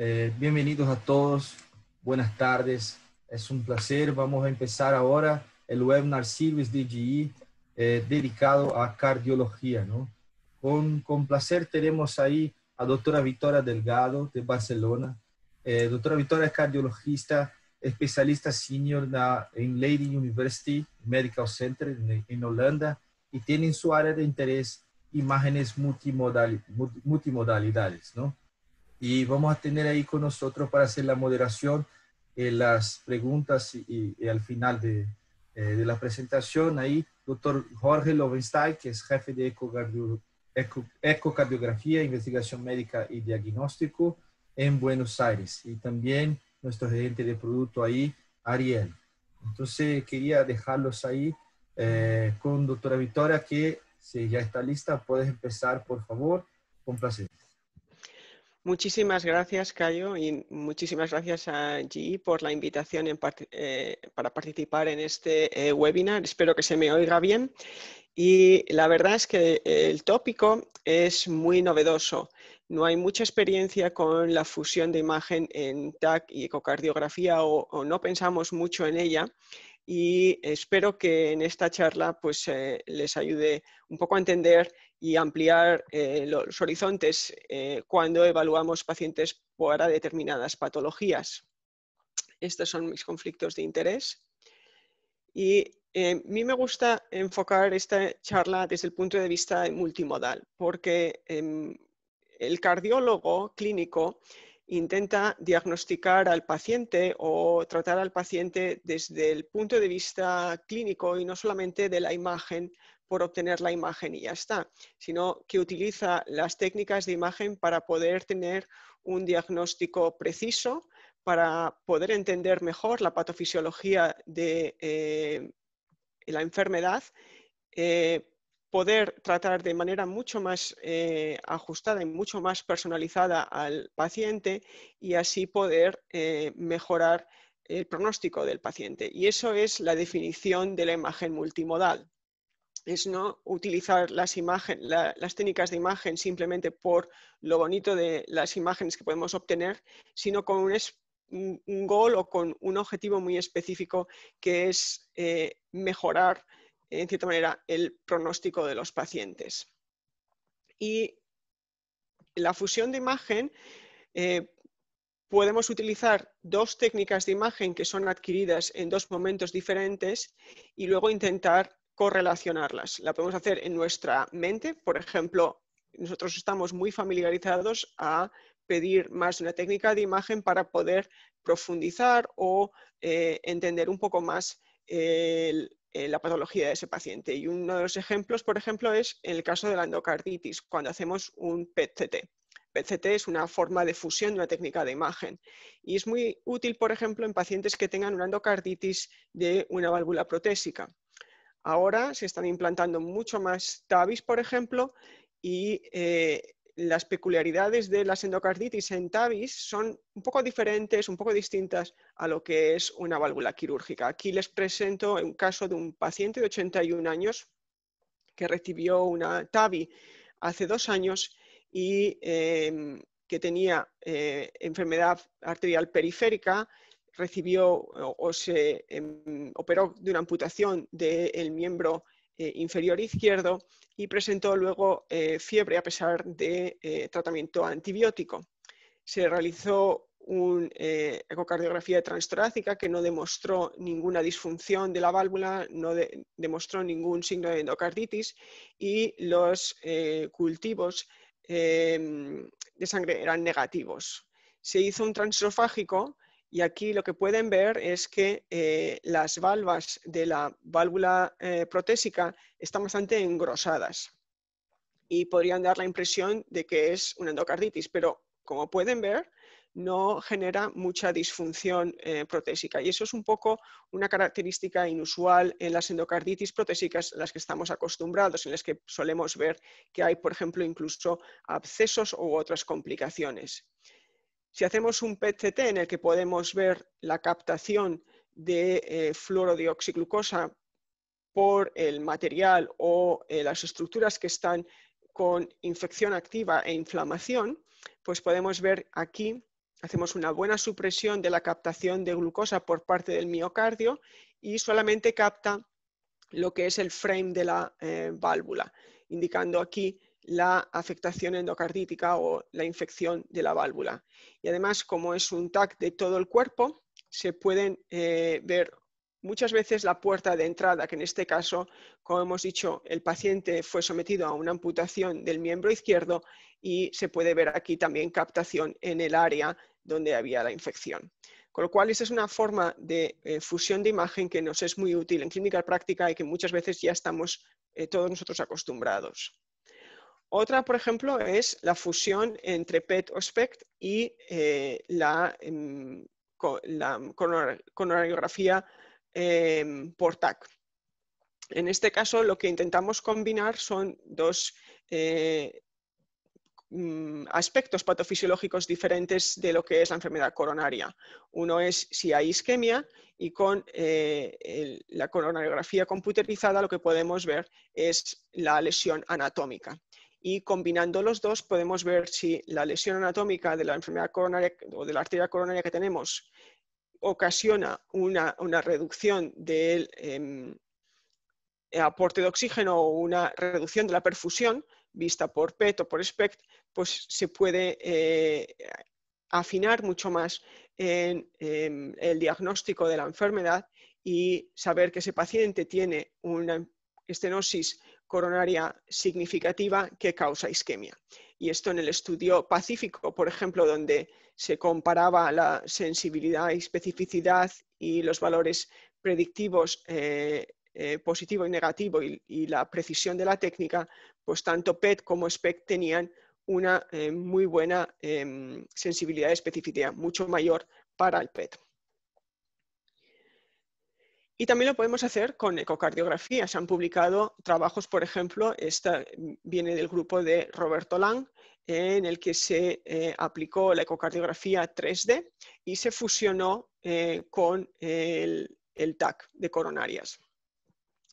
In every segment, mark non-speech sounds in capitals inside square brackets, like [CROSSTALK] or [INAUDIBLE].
Eh, bienvenidos a todos, buenas tardes, es un placer. Vamos a empezar ahora el webinar Service DGI eh, dedicado a cardiología. ¿no? Con, placer tenemos ahí a doctora Victoria Delgado de Barcelona. Eh, doctora Victoria es cardiologista, especialista senior en Lady University Medical Center en, en Holanda y tiene en su área de interés imágenes multimodal, multimodalidades, ¿no? Y vamos a tener ahí con nosotros para hacer la moderación, eh, las preguntas y, al final de, eh, de, la presentación ahí, doctor Jorge Lovenstein, que es jefe de eco, ecocardiografía, investigación médica y diagnóstico en Buenos Aires. Y también nuestro gerente de producto ahí, Ariel. Entonces quería dejarlos ahí eh, con doctora Victoria, que si ya está lista, puedes empezar, por favor. Un placer. Muchísimas gracias, Cayo, y muchísimas gracias a GE por la invitación eh, para participar en este eh, webinar. Espero que se me oiga bien. Y la verdad es que el tópico es muy novedoso. No hay mucha experiencia con la fusión de imagen en TAC y ecocardiografía o no pensamos mucho en ella y espero que en esta charla pues, eh, les ayude un poco a entender y ampliar eh, los horizontes eh, cuando evaluamos pacientes para determinadas patologías. Estos son mis conflictos de interés. Y a mí me gusta enfocar esta charla desde el punto de vista multimodal, porque em, el cardiólogo clínico intenta diagnosticar al paciente o tratar al paciente desde el punto de vista clínico y no solamente de la imagen por obtener la imagen y ya está, sino que utiliza las técnicas de imagen para poder tener un diagnóstico preciso, para poder entender mejor la patofisiología de eh, la enfermedad, eh, poder tratar de manera mucho más eh, ajustada y mucho más personalizada al paciente y así poder eh, mejorar el pronóstico del paciente. Y eso es la definición de la imagen multimodal. Es no utilizar las, las técnicas de imagen simplemente por lo bonito de las imágenes que podemos obtener, sino con un, un gol o con un objetivo muy específico que es eh, mejorar en cierta manera, el pronóstico de los pacientes. Y la fusión de imagen, eh, podemos utilizar dos técnicas de imagen que son adquiridas en dos momentos diferentes y luego intentar correlacionarlas. La podemos hacer en nuestra mente, por ejemplo, nosotros estamos muy familiarizados a pedir más una técnica de imagen para poder profundizar o eh, entender un poco más el, eh, la patología de ese paciente. Y uno de los ejemplos, por ejemplo, es en el caso de la endocarditis, cuando hacemos un PET-CT. Es una forma de fusión de una técnica de imagen y es muy útil, por ejemplo, en pacientes que tengan una endocarditis de una válvula protésica. Ahora se están implantando mucho más TAVIs, por ejemplo, y eh, las peculiaridades de las endocarditis en TAVIs son un poco diferentes, un poco distintas a lo que es una válvula quirúrgica. Aquí les presento un caso de un paciente de 81 años que recibió una TAVI hace dos años y em, que tenía eh, enfermedad arterial periférica, recibió o, se em, operó de una amputación del miembro eh, inferior izquierdo y presentó luego eh, fiebre a pesar de eh, tratamiento antibiótico. Se realizó una ecocardiografía transtorácica que no demostró ninguna disfunción de la válvula, no demostró ningún signo de endocarditis y los cultivos de sangre eran negativos. Se hizo un transesofágico y aquí lo que pueden ver es que eh, las valvas de la válvula eh, protésica están bastante engrosadas y podrían dar la impresión de que es una endocarditis, pero como pueden ver, no genera mucha disfunción eh, protésica. Y eso es un poco una característica inusual en las endocarditis protésicas a las que estamos acostumbrados, en las que solemos ver que hay, por ejemplo, incluso abscesos u otras complicaciones. Si hacemos un PET-CT en el que podemos ver la captación de eh, fluorodioxiglucosa por el material o eh, las estructuras que están con infección activa e inflamación, pues podemos ver aquí hacemos una buena supresión de la captación de glucosa por parte del miocardio y solamente capta lo que es el frame de la eh, válvula, indicando aquí la afectación endocardítica o la infección de la válvula. Y además, como es un TAC de todo el cuerpo, se pueden eh, ver muchas veces la puerta de entrada, que en este caso, como hemos dicho, el paciente fue sometido a una amputación del miembro izquierdo y se puede ver aquí también captación en el área donde había la infección. Con lo cual, esa es una forma de eh, fusión de imagen que nos es muy útil en clínica práctica y que muchas veces ya estamos eh, todos nosotros acostumbrados. Otra, por ejemplo, es la fusión entre PET o SPECT y eh, la, em, coronariografía em, por TAC. En este caso, lo que intentamos combinar son dos Mm, aspectos patofisiológicos diferentes de lo que es la enfermedad coronaria. Uno es si hay isquemia y con eh, la coronariografía computerizada lo que podemos ver es la lesión anatómica. Y combinando los dos podemos ver si la lesión anatómica de la enfermedad coronaria o de la arteria coronaria que tenemos ocasiona una, reducción del em, aporte de oxígeno o una reducción de la perfusión, vista por PET o por SPECT, pues se puede eh, afinar mucho más en, el diagnóstico de la enfermedad y saber que ese paciente tiene una estenosis coronaria significativa que causa isquemia. Y esto en el estudio pacífico, por ejemplo, donde se comparaba la sensibilidad y especificidad y los valores predictivos eh, eh, positivo y negativo y, la precisión de la técnica, pues tanto PET como SPEC tenían una eh, muy buena em, sensibilidad y especificidad, mucho mayor para el PET. Y también lo podemos hacer con ecocardiografía. Se han publicado trabajos, por ejemplo, esta viene del grupo de Roberto Lang, en el que se eh, aplicó la ecocardiografía 3D y se fusionó con el, el TAC de coronarias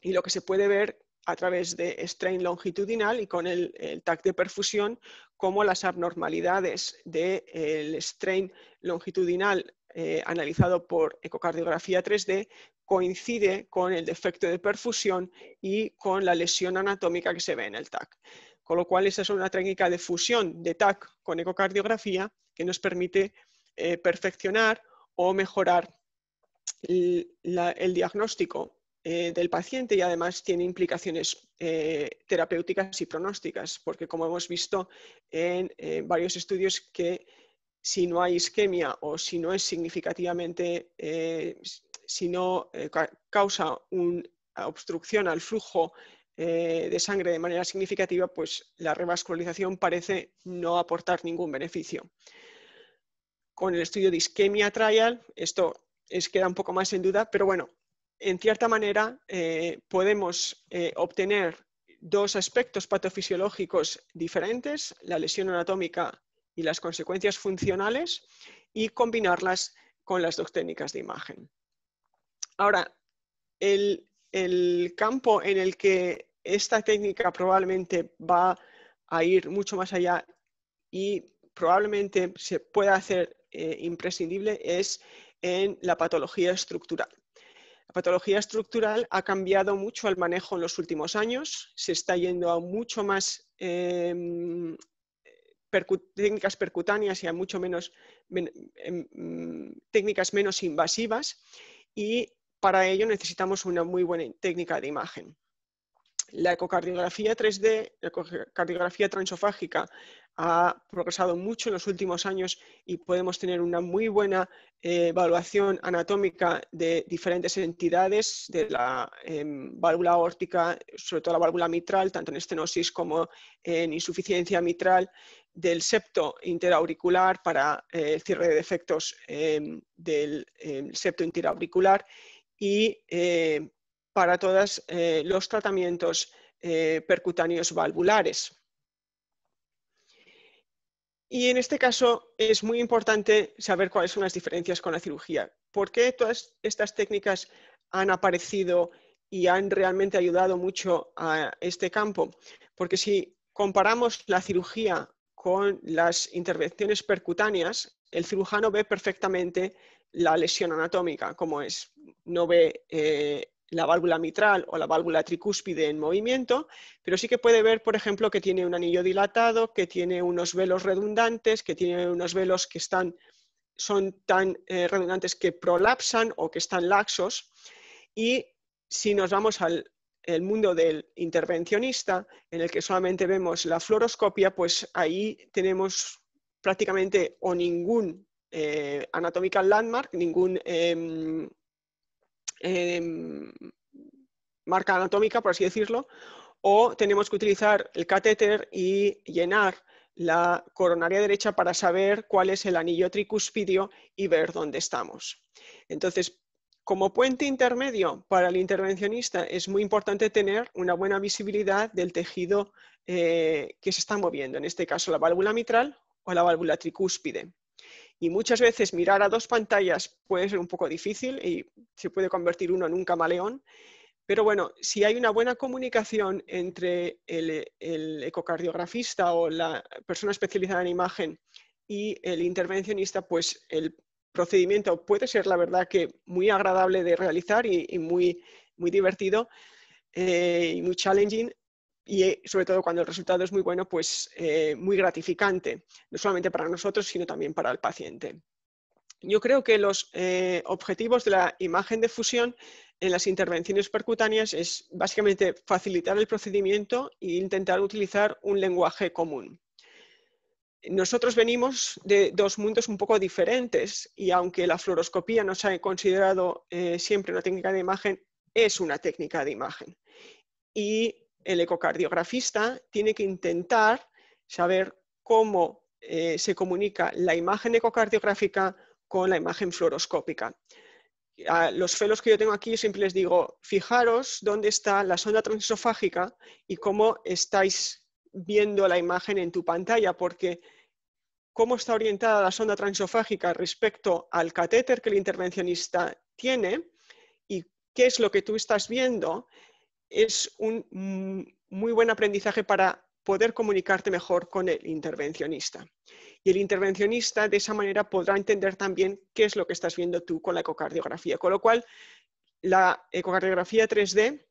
y lo que se puede ver a través de strain longitudinal y con el, TAC de perfusión, como las abnormalidades del strain longitudinal eh, analizado por ecocardiografía 3D coincide con el defecto de perfusión y con la lesión anatómica que se ve en el TAC. Con lo cual, esa es una técnica de fusión de TAC con ecocardiografía que nos permite eh, perfeccionar o mejorar el diagnóstico eh, del paciente y además tiene implicaciones terapéuticas y pronósticas, porque como hemos visto en varios estudios que si no hay isquemia o si no es significativamente, eh, si no causa una obstrucción al flujo de sangre de manera significativa, pues la revascularización parece no aportar ningún beneficio. Con el estudio de isquemia trial, esto es, queda un poco más en duda, pero bueno, en cierta manera, eh, podemos eh, obtener dos aspectos patofisiológicos diferentes, la lesión anatómica y las consecuencias funcionales, y combinarlas con las dos técnicas de imagen. Ahora, el, campo en el que esta técnica probablemente va a ir mucho más allá y probablemente se pueda hacer eh, imprescindible es en la patología estructural. La patología estructural ha cambiado mucho el manejo en los últimos años, se está yendo a mucho más técnicas percutáneas y a mucho menos em, técnicas menos invasivas y para ello necesitamos una muy buena técnica de imagen. La ecocardiografía 3D, la ecocardiografía transofágica, ha progresado mucho en los últimos años y podemos tener una muy buena eh, evaluación anatómica de diferentes entidades de la em, válvula aórtica, sobre todo la válvula mitral, tanto en estenosis como en insuficiencia mitral, del septo interauricular para el eh, cierre de defectos em, del em, septo interauricular y para todos los tratamientos percutáneos valvulares. Y en este caso es muy importante saber cuáles son las diferencias con la cirugía. ¿Por qué todas estas técnicas han aparecido y han realmente ayudado mucho a este campo? Porque si comparamos la cirugía con las intervenciones percutáneas, el cirujano ve perfectamente la lesión anatómica, como es, no ve eh, la válvula mitral o la válvula tricúspide en movimiento, pero sí que puede ver, por ejemplo, que tiene un anillo dilatado, que tiene unos velos redundantes, que tiene unos velos que están, son tan eh, redundantes que prolapsan o que están laxos. Y si nos vamos al mundo del intervencionista, en el que solamente vemos la fluoroscopia, pues ahí tenemos prácticamente o ningún eh, anatomical landmark, ningún em, em, marca anatómica, por así decirlo, o tenemos que utilizar el catéter y llenar la coronaria derecha para saber cuál es el anillo tricuspidio y ver dónde estamos. Entonces, como puente intermedio para el intervencionista es muy importante tener una buena visibilidad del tejido eh, que se está moviendo, en este caso la válvula mitral o la válvula tricúspide. Y muchas veces mirar a dos pantallas puede ser un poco difícil y se puede convertir uno en un camaleón. Pero bueno, si hay una buena comunicación entre el, ecocardiografista o la persona especializada en imagen y el intervencionista, pues el procedimiento puede ser, la verdad, que muy agradable de realizar y, muy, muy divertido eh, y muy challenging y eh, sobre todo cuando el resultado es muy bueno, pues eh, muy gratificante, no solamente para nosotros, sino también para el paciente. Yo creo que los eh, objetivos de la imagen de fusión en las intervenciones percutáneas es básicamente facilitar el procedimiento e intentar utilizar un lenguaje común. Nosotros venimos de dos mundos un poco diferentes y aunque la fluoroscopía no se ha considerado siempre una técnica de imagen, es una técnica de imagen. Y el ecocardiografista tiene que intentar saber cómo eh, se comunica la imagen ecocardiográfica con la imagen fluoroscópica. A los felos que yo tengo aquí siempre les digo, fijaros dónde está la sonda transesofágica y cómo estáis viendo la imagen en tu pantalla, porque cómo está orientada la sonda transesofágica respecto al catéter que el intervencionista tiene y qué es lo que tú estás viendo, es un muy buen aprendizaje para poder comunicarte mejor con el intervencionista. Y el intervencionista de esa manera podrá entender también qué es lo que estás viendo tú con la ecocardiografía. Con lo cual, la ecocardiografía 3D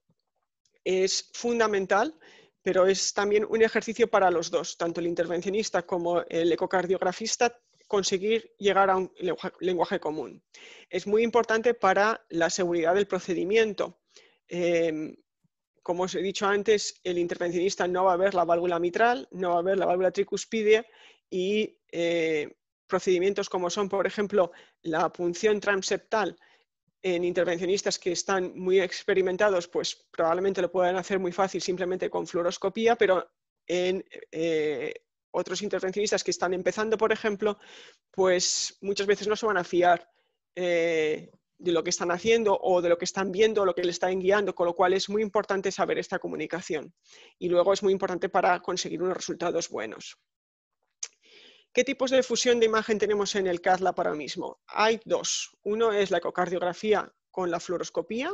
es fundamental, pero es también un ejercicio para los dos, tanto el intervencionista como el ecocardiografista, conseguir llegar a un lenguaje común. Es muy importante para la seguridad del procedimiento. Em, como os he dicho antes, el intervencionista no va a ver la válvula mitral, no va a ver la válvula tricuspidea y eh, procedimientos como son, por ejemplo, la punción transeptal en intervencionistas que están muy experimentados, pues probablemente lo puedan hacer muy fácil simplemente con fluoroscopía, pero en eh, otros intervencionistas que están empezando, por ejemplo, pues muchas veces no se van a fiar eh, de lo que están haciendo o de lo que están viendo, lo que le están guiando, con lo cual es muy importante saber esta comunicación. Y luego es muy importante para conseguir unos resultados buenos. ¿Qué tipos de fusión de imagen tenemos en el CADLAB ahora mismo? Hay dos. Uno es la ecocardiografía con la fluoroscopía,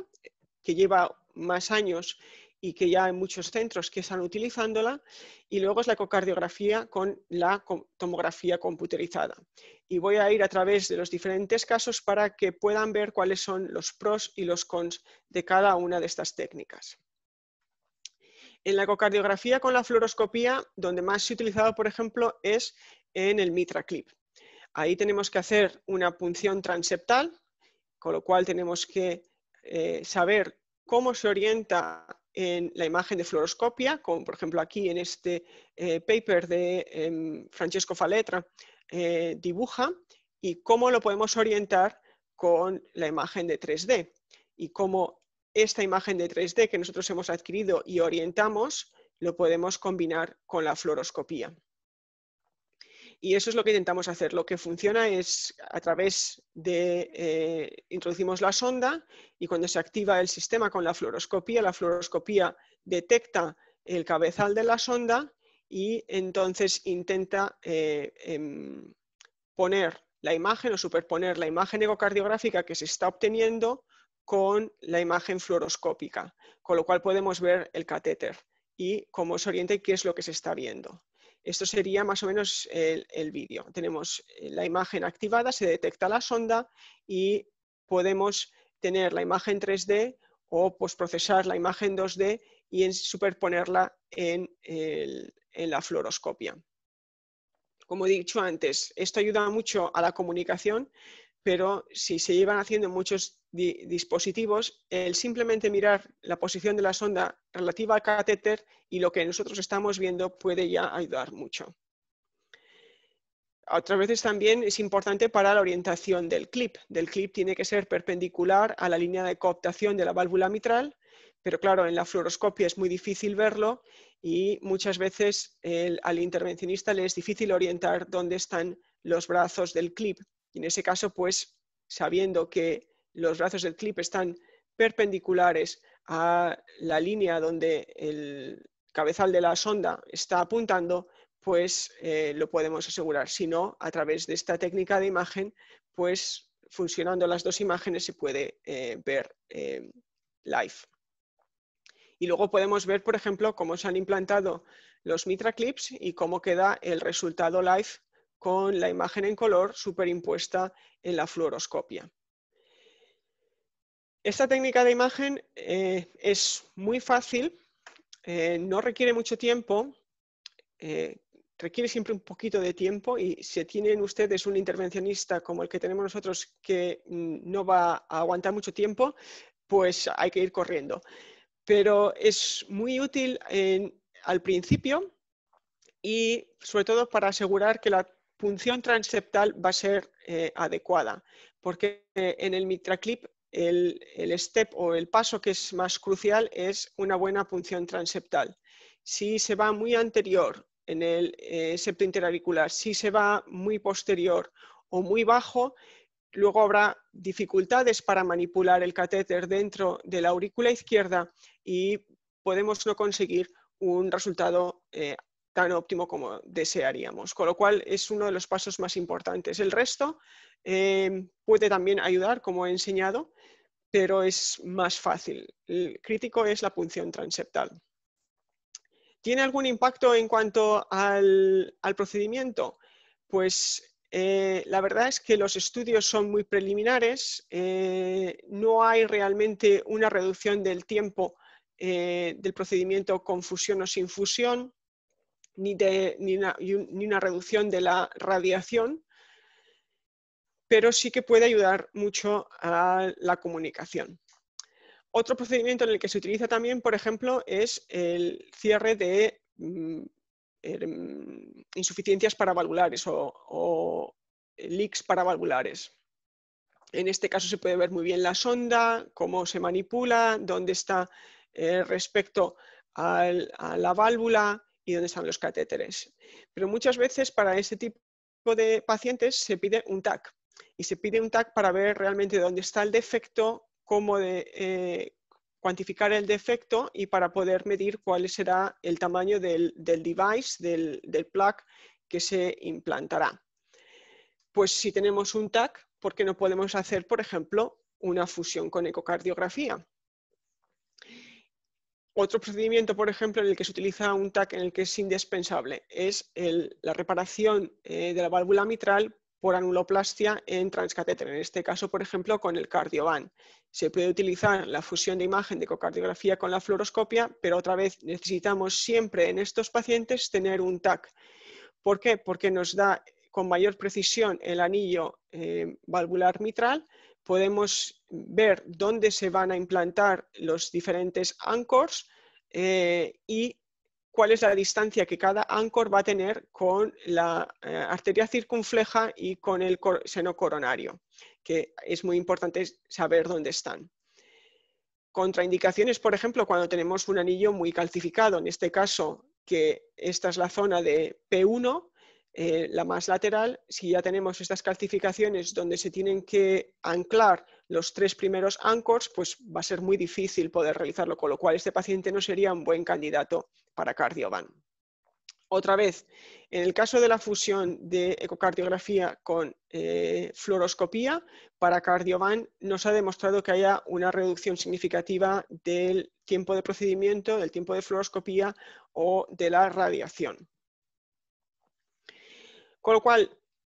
que lleva más años y que ya hay muchos centros que están utilizándola, y luego es la ecocardiografía con la tomografía computerizada. Y voy a ir a través de los diferentes casos para que puedan ver cuáles son los pros y los cons de cada una de estas técnicas. En la ecocardiografía con la fluoroscopía, donde más se ha utilizado, por ejemplo, es en el Mitra Clip. Ahí tenemos que hacer una punción transeptal, con lo cual tenemos que eh, saber cómo se orienta en la imagen de fluoroscopia, como por ejemplo aquí en este eh, paper de em, Francesco Faletra, eh, dibuja, y cómo lo podemos orientar con la imagen de 3D, y cómo esta imagen de 3D que nosotros hemos adquirido y orientamos, lo podemos combinar con la fluoroscopía. Y eso es lo que intentamos hacer. Lo que funciona es a través de, eh, introducimos la sonda y cuando se activa el sistema con la fluoroscopía, la fluoroscopía detecta el cabezal de la sonda y entonces intenta eh, em, poner la imagen o superponer la imagen ecocardiográfica que se está obteniendo con la imagen fluoroscópica, con lo cual podemos ver el catéter y cómo se orienta y qué es lo que se está viendo. Esto sería más o menos el, vídeo. Tenemos eh, la imagen activada, se detecta la sonda y podemos tener la imagen 3D o procesar la imagen 2D y superponerla en, en la fluoroscopia. Como he dicho antes, esto ayuda mucho a la comunicación, pero si se llevan haciendo muchos dispositivos, el simplemente mirar la posición de la sonda relativa al catéter y lo que nosotros estamos viendo puede ya ayudar mucho. Otras veces también es importante para la orientación del clip. Del clip tiene que ser perpendicular a la línea de cooptación de la válvula mitral, pero claro, en la fluoroscopia es muy difícil verlo y muchas veces al intervencionista le es difícil orientar dónde están los brazos del clip. Y en ese caso, pues sabiendo que los brazos del clip están perpendiculares a la línea donde el cabezal de la sonda está apuntando, pues eh, lo podemos asegurar. Si no, a través de esta técnica de imagen, pues funcionando las dos imágenes se puede eh, ver eh, live. Y luego podemos ver, por ejemplo, cómo se han implantado los Mitra Clips y cómo queda el resultado live con la imagen en color superimpuesta en la fluoroscopia. Esta técnica de imagen eh, es muy fácil, eh, no requiere mucho tiempo, eh, requiere siempre un poquito de tiempo y si tienen ustedes un intervencionista como el que tenemos nosotros que mm, no va a aguantar mucho tiempo, pues hay que ir corriendo. Pero es muy útil al principio y sobre todo para asegurar que la punción transeptal va a ser adecuada, porque en el mitraclip el, el step o el paso que es más crucial es una buena punción transeptal. Si se va muy anterior en el eh, septo interauricular, si se va muy posterior o muy bajo, Luego habrá dificultades para manipular el catéter dentro de la aurícula izquierda y podemos no conseguir un resultado eh, tan óptimo como desearíamos, con lo cual es uno de los pasos más importantes. El resto eh, puede también ayudar, como he enseñado, pero es más fácil. El crítico es la punción transeptal. ¿Tiene algún impacto en cuanto al, al procedimiento? Pues eh, la verdad es que los estudios son muy preliminares, eh, no hay realmente una reducción del tiempo del procedimiento con fusión o sin fusión, ni, una, reducción de la radiación, pero sí que puede ayudar mucho a la comunicación. Otro procedimiento en el que se utiliza también, por ejemplo, es el cierre de mm, Em, insuficiencias paravalvulares o, o leaks paravalvulares. En este caso se puede ver muy bien la sonda, cómo se manipula, dónde está eh, respecto a la válvula y dónde están los catéteres. Pero muchas veces para este tipo de pacientes se pide un TAC y se pide un TAC para ver realmente dónde está el defecto, cómo eh, cuantificar el defecto y para poder medir cuál será el tamaño del, device, del, plug que se implantará. Pues si tenemos un TAC, ¿por qué no podemos hacer, por ejemplo, una fusión con ecocardiografía? Otro procedimiento, por ejemplo, en el que se utiliza un TAC en el que es indispensable es la reparación eh, de la válvula mitral por anuloplastia en transcatéter, en este caso, por ejemplo, con el cardiovan. Se puede utilizar la fusión de imagen de ecocardiografía con la fluoroscopia, pero otra vez necesitamos siempre en estos pacientes tener un TAC. ¿Por qué? Porque nos da con mayor precisión el anillo eh, valvular mitral, podemos ver dónde se van a implantar los diferentes anchors eh, y cuál es la distancia que cada anchor va a tener con la eh, arteria circunfleja y con el seno coronario, que es muy importante saber dónde están. Contraindicaciones, por ejemplo, cuando tenemos un anillo muy calcificado, en este caso que esta es la zona de P1, eh, la más lateral, si ya tenemos estas calcificaciones donde se tienen que anclar los tres primeros anchors, pues va a ser muy difícil poder realizarlo, con lo cual este paciente no sería un buen candidato para cardiovan. Otra vez, en el caso de la fusión de ecocardiografía con eh, fluoroscopía, para cardiovan nos ha demostrado que haya una reducción significativa del tiempo de procedimiento, del tiempo de fluoroscopía o de la radiación. Con lo cual,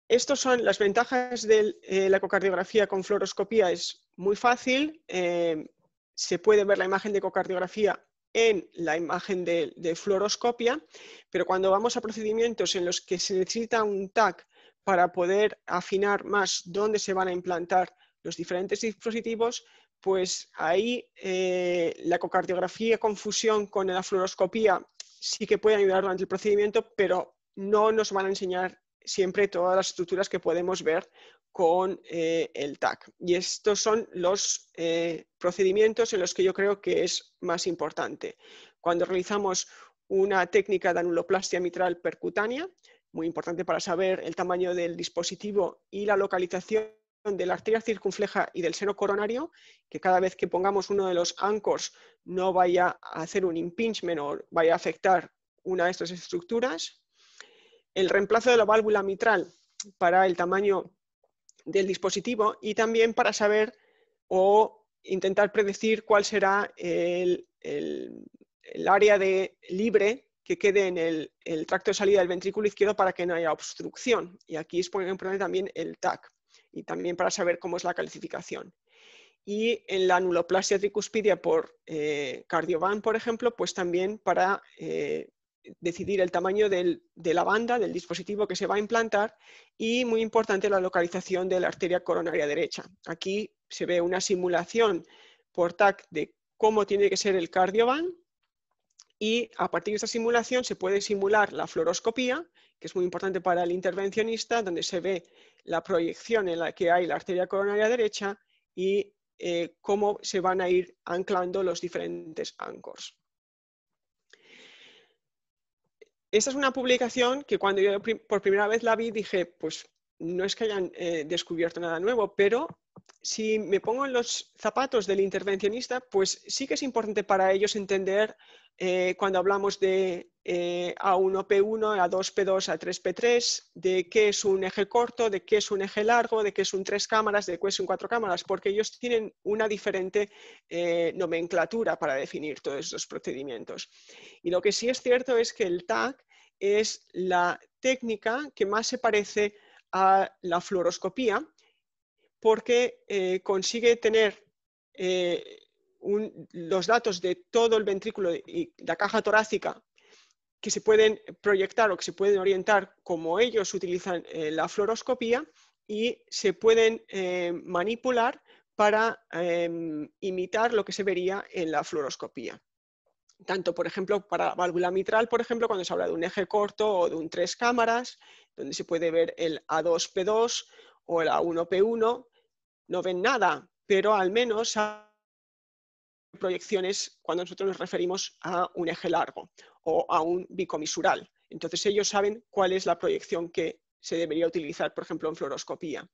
estas son las ventajas de eh, la ecocardiografía con fluoroscopía. Es muy fácil, eh, se puede ver la imagen de ecocardiografía en la imagen de, fluoroscopia, pero cuando vamos a procedimientos en los que se necesita un TAC para poder afinar más dónde se van a implantar los diferentes dispositivos, pues ahí eh, la ecocardiografía con fusión con la fluoroscopía sí que puede ayudar durante el procedimiento, pero no nos van a enseñar siempre todas las estructuras que podemos ver con eh, el TAC. Y estos son los eh, procedimientos en los que yo creo que es más importante. Cuando realizamos una técnica de anuloplastia mitral percutánea, muy importante para saber el tamaño del dispositivo y la localización de la arteria circunfleja y del seno coronario, que cada vez que pongamos uno de los anchors no vaya a hacer un impingement o vaya a afectar una de estas estructuras. El reemplazo de la válvula mitral para el tamaño del dispositivo y también para saber o intentar predecir cuál será el, área de libre que quede en el, tracto de salida del ventrículo izquierdo para que no haya obstrucción. Y aquí es importante también el TAC y también para saber cómo es la calificación. Y en la anuloplasia tricuspidia por eh, Cardiovan, por ejemplo, pues también para eh, decidir el tamaño de la banda, del dispositivo que se va a implantar y, muy importante, la localización de la arteria coronaria derecha. Aquí se ve una simulación por TAC de cómo tiene que ser el Cardiovan y a partir de esta simulación se puede simular la fluoroscopía, que es muy importante para el intervencionista, donde se ve la proyección en la que hay la arteria coronaria derecha y eh, cómo se van a ir anclando los diferentes anchors. Esta es una publicación que cuando yo por primera vez la vi dije, pues no es que hayan eh, descubierto nada nuevo, pero si me pongo en los zapatos del intervencionista, pues sí que es importante para ellos entender eh, cuando hablamos de A1P1, A2P2, A3P3, de qué es un eje corto, de qué es un eje largo, de qué es un tres cámaras, de qué es un cuatro cámaras, porque ellos tienen una diferente eh, nomenclatura para definir todos esos procedimientos. Y lo que sí es cierto es que el TAC es la técnica que más se parece a la fluoroscopía porque eh, consigue tener los datos de todo el ventrículo y la caja torácica que se pueden proyectar o que se pueden orientar como ellos utilizan eh, la fluoroscopía y se pueden eh, manipular para imitar lo que se vería en la fluoroscopía. Tanto, por ejemplo, para válvula mitral, por ejemplo, cuando se habla de un eje corto o de un tres cámaras, donde se puede ver el A2P2 o el A1P1, no ven nada, pero al menos proyecciones cuando nosotros nos referimos a un eje largo o a un bicomisural. Entonces ellos saben cuál es la proyección que se debería utilizar, por ejemplo, en fluoroscopía.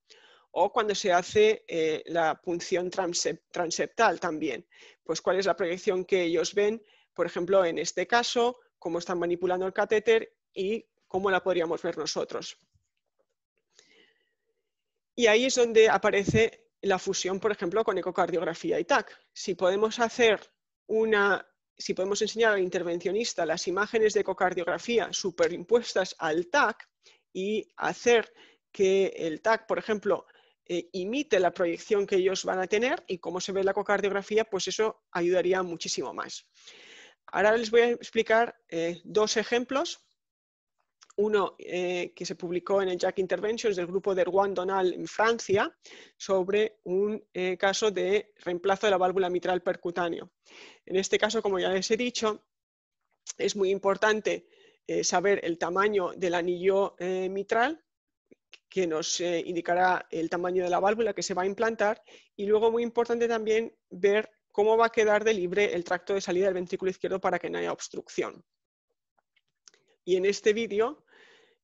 O cuando se hace eh, la punción transeptal también, pues cuál es la proyección que ellos ven, por ejemplo, en este caso, cómo están manipulando el catéter y cómo la podríamos ver nosotros. Y ahí es donde aparece la fusión, por ejemplo, con ecocardiografía y TAC. Si podemos hacer una, si podemos enseñar al intervencionista las imágenes de ecocardiografía superimpuestas al TAC y hacer que el TAC, por ejemplo, eh, imite la proyección que ellos van a tener y cómo se ve la ecocardiografía, pues eso ayudaría muchísimo más. Ahora les voy a explicar eh, dos ejemplos uno eh, que se publicó en el Jack Interventions del grupo de Rouen Donal en Francia sobre un eh, caso de reemplazo de la válvula mitral percutáneo. En este caso, como ya les he dicho, es muy importante saber el tamaño del anillo mitral que nos indicará el tamaño de la válvula que se va a implantar y luego muy importante también ver cómo va a quedar de libre el tracto de salida del ventrículo izquierdo para que no haya obstrucción. Y en este vídeo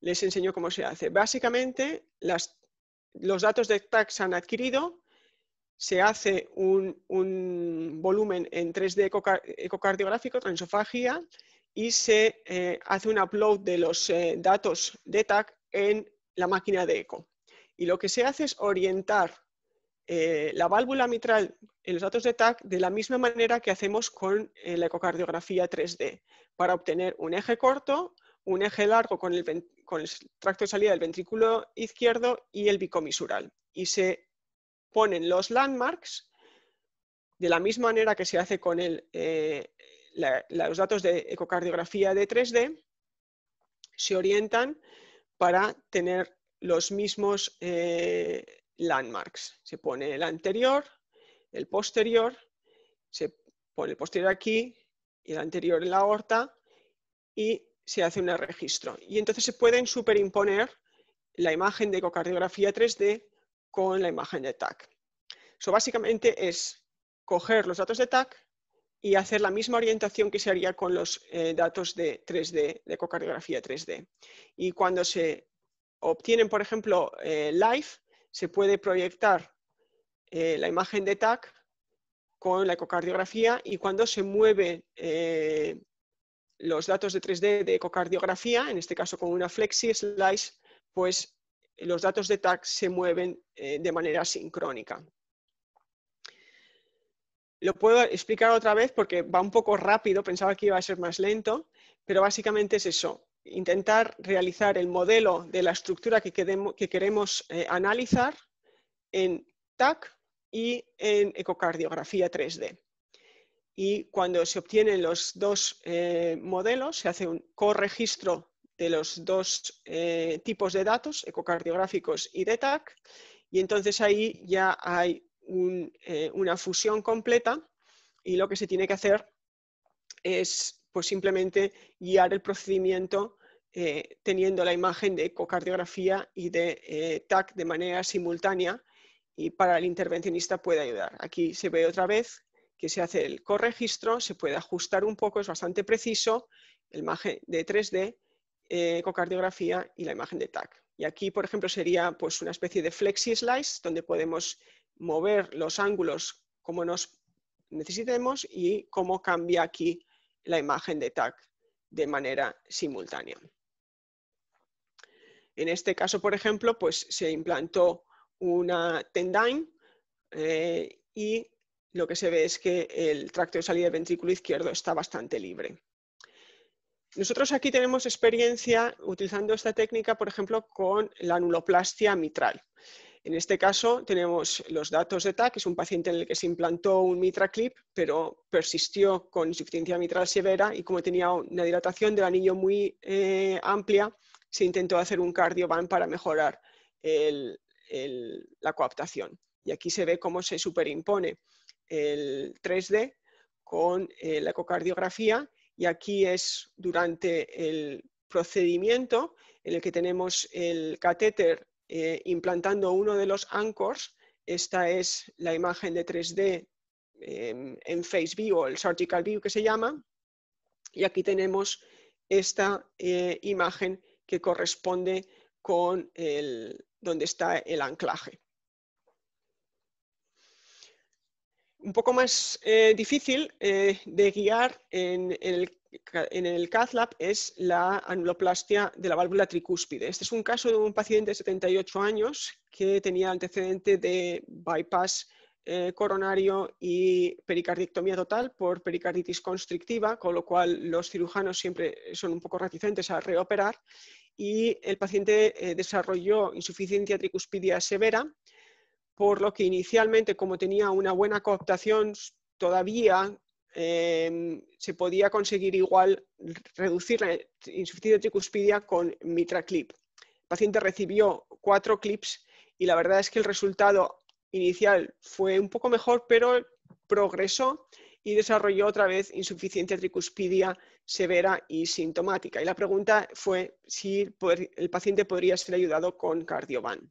les enseño cómo se hace. Básicamente, los datos de TAC se han adquirido, se hace un, volumen en 3D ecocardiográfico, transofagia, y se eh, hace un upload de los eh, datos de TAC en la máquina de eco. Y lo que se hace es orientar eh, la válvula mitral en los datos de TAC de la misma manera que hacemos con la ecocardiografía 3D, para obtener un eje corto, un eje largo con el, con el tracto de salida del ventrículo izquierdo y el bicomisural. Y se ponen los landmarks de la misma manera que se hace con el, eh, los datos de ecocardiografía de 3D, se orientan para tener los mismos eh, landmarks. Se pone el anterior, el posterior, se pone el posterior aquí y el anterior en la aorta y se hace un registro. Y entonces se pueden superimponer la imagen de ecocardiografía 3D con la imagen de TAC. Eso básicamente es coger los datos de TAC y hacer la misma orientación que se haría con los eh, datos de 3D, de ecocardiografía 3D. Y cuando se obtienen, por ejemplo, eh, live, se puede proyectar eh, la imagen de TAC con la ecocardiografía y cuando se mueven los datos de 3D de ecocardiografía, en este caso con una flexi slice, pues los datos de TAC se mueven de manera sincrónica. Lo puedo explicar otra vez porque va un poco rápido, pensaba que iba a ser más lento, pero básicamente es eso, intentar realizar el modelo de la estructura que, queremos eh, analizar en TAC y en ecocardiografía 3D. Y cuando se obtienen los dos eh, modelos, se hace un corregistro de los dos eh, tipos de datos, ecocardiográficos y de TAC, y entonces ahí ya hay eh, una fusión completa y lo que se tiene que hacer es pues, simplemente guiar el procedimiento eh, teniendo la imagen de ecocardiografía y de TAC de manera simultánea y para el intervencionista puede ayudar. Aquí se ve otra vez que se hace el corregistro, se puede ajustar un poco, es bastante preciso, la imagen de 3D, ecocardiografía y la imagen de TAC. Y aquí, por ejemplo, sería pues, una especie de flexi slice donde podemos mover los ángulos como nos necesitemos y cómo cambia aquí la imagen de TAC de manera simultánea. En este caso, por ejemplo, pues se implantó una Tendyne eh, y lo que se ve es que el tracto de salida del ventrículo izquierdo está bastante libre. Nosotros aquí tenemos experiencia utilizando esta técnica, por ejemplo, con la anuloplastia mitral. En este caso tenemos los datos de TAC, es un paciente en el que se implantó un MitraClip, pero persistió con insuficiencia mitral severa y como tenía una dilatación del anillo muy eh, amplia, se intentó hacer un cardioban para mejorar la coaptación. Y aquí se ve cómo se superimpone el 3D con eh, la ecocardiografía y aquí es durante el procedimiento en el que tenemos el catéter eh, implantando uno de los anchors. Esta es la imagen de 3D en Face View o el Surgical View que se llama. Y aquí tenemos esta eh, imagen que corresponde con el, donde está el anclaje. Un poco más eh, difícil de guiar en, el en es la anuloplastia de la válvula tricúspide. Este es un caso de un paciente de 78 años que tenía antecedente de bypass eh, coronario y pericardictomía total por pericarditis constrictiva, con lo cual los cirujanos siempre son un poco reticentes a reoperar. Y el paciente eh, desarrolló insuficiencia tricuspidia severa, por lo que inicialmente, como tenía una buena cooptación, todavía Em, se podía conseguir igual reducir la insuficiencia tricuspidia con MitraClip. El paciente recibió cuatro clips y la verdad es que el resultado inicial fue un poco mejor, pero progresó y desarrolló otra vez insuficiencia tricuspidia severa y sintomática. Y la pregunta fue si el paciente podría ser ayudado con Cardiovan.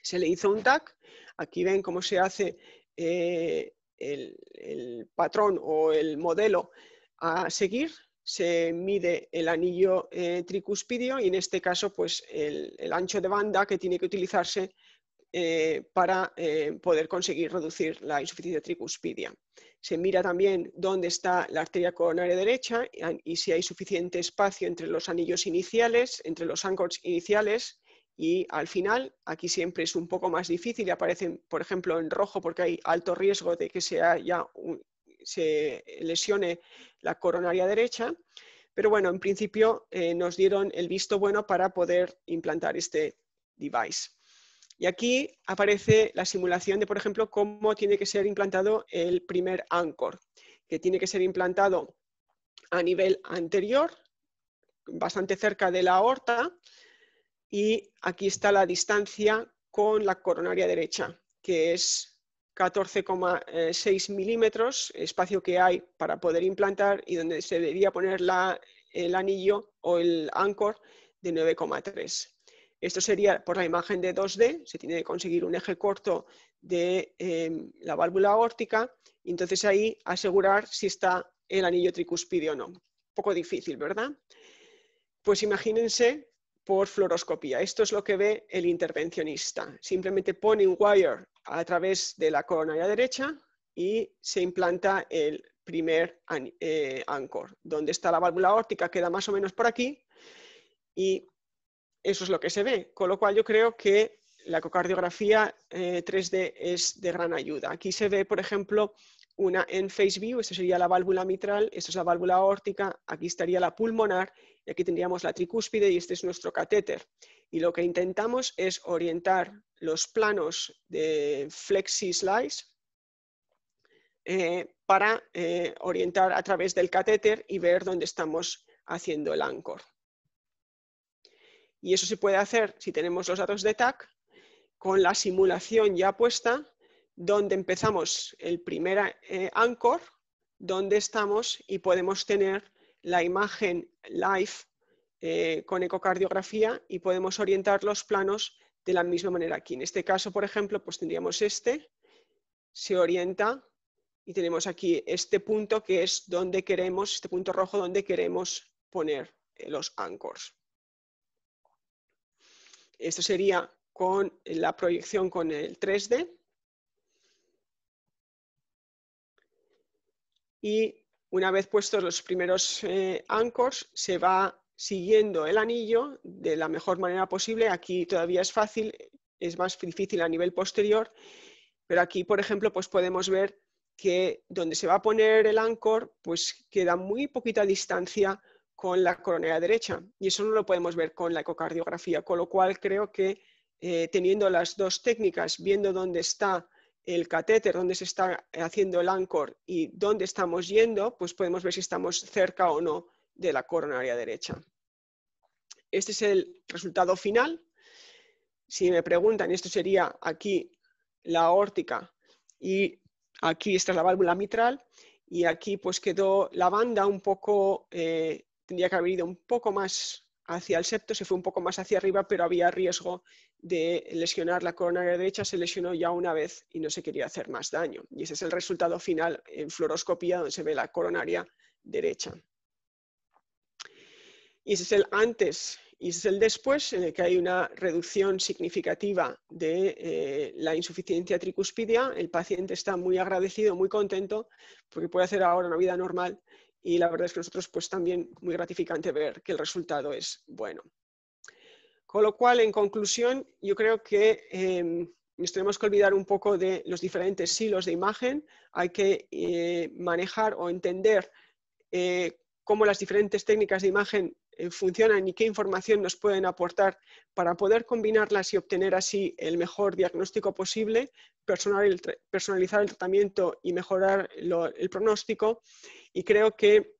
Se le hizo un TAC, aquí ven cómo se hace eh, el, patrón o el modelo a seguir, se mide el anillo eh, tricuspidio y en este caso pues el, ancho de banda que tiene que utilizarse eh, para eh, poder conseguir reducir la insuficiencia tricuspidia. Se mira también dónde está la arteria coronaria derecha y, si hay suficiente espacio entre los anillos iniciales, entre los anchors iniciales y al final, aquí siempre es un poco más difícil y aparecen, por ejemplo, en rojo porque hay alto riesgo de que se lesione la coronaria derecha, Pero bueno, en principio eh, nos dieron el visto bueno para poder implantar este device. Y aquí aparece la simulación de, por ejemplo, cómo tiene que ser implantado el primer Anchor, que tiene que ser implantado a nivel anterior, bastante cerca de la aorta, y aquí está la distancia con la coronaria derecha, que es 14,6 milímetros, espacio que hay para poder implantar y donde se debería poner el anillo o el Anchor de 9,3. Esto sería por la imagen de 2D, se tiene que conseguir un eje corto de em, la válvula aórtica y entonces ahí asegurar si está el anillo tricuspide o no. Poco difícil, ¿verdad? Pues imagínense por fluoroscopía. Esto es lo que ve el intervencionista. Simplemente pone un wire a través de la coronaria derecha y se implanta el primer eh, anchor. Donde está la válvula aórtica queda más o menos por aquí y eso es lo que se ve, con lo cual yo creo que la ecocardiografía 3D eh, es de gran ayuda. Aquí se ve, por ejemplo, una en face view, esta sería la válvula mitral, esta es la válvula aórtica, aquí estaría la pulmonar y aquí tendríamos la tricúspide y este es nuestro catéter. Y lo que intentamos es orientar los planos de flexi slice eh, para eh, orientar a través del catéter y ver dónde estamos haciendo el anchor. Y eso se puede hacer si tenemos los datos de TAC con la simulación ya puesta, donde empezamos el primer eh, anchor, donde estamos y podemos tener la imagen live eh, con ecocardiografía y podemos orientar los planos de la misma manera aquí. En este caso, por ejemplo, pues tendríamos este, se orienta y tenemos aquí este punto que es donde queremos, este punto rojo donde queremos poner eh, los anchors. Esto sería con la proyección con el 3D. Y una vez puestos los primeros eh, anchors, se va siguiendo el anillo de la mejor manera posible. Aquí todavía es fácil, es más difícil a nivel posterior, pero aquí, por ejemplo, pues podemos ver que donde se va a poner el anchor, pues queda muy poquita distancia con la coronaria derecha y eso no lo podemos ver con la ecocardiografía, con lo cual creo que eh, teniendo las dos técnicas, viendo dónde está el catéter, dónde se está haciendo el anchor y dónde estamos yendo, pues podemos ver si estamos cerca o no de la coronaria derecha. Este es el resultado final. Si me preguntan, esto sería aquí la aórtica y aquí está la válvula mitral y aquí pues quedó la banda un poco eh, tendría que haber ido un poco más hacia el septo, se fue un poco más hacia arriba, pero había riesgo de lesionar la coronaria derecha, se lesionó ya una vez y no se quería hacer más daño. Y ese es el resultado final en fluoroscopía, donde se ve la coronaria derecha. Y ese es el antes y ese es el después, en el que hay una reducción significativa de eh, la insuficiencia tricuspidia. El paciente está muy agradecido, muy contento, porque puede hacer ahora una vida normal y la verdad es que nosotros pues también muy gratificante ver que el resultado es bueno. Con lo cual, en conclusión, yo creo que em, nos tenemos que olvidar un poco de los diferentes silos de imagen, hay que eh, manejar o entender eh, cómo las diferentes técnicas de imagen eh, funcionan y qué información nos pueden aportar para poder combinarlas y obtener así el mejor diagnóstico posible, personalizar el tratamiento y mejorar el pronóstico. Y creo que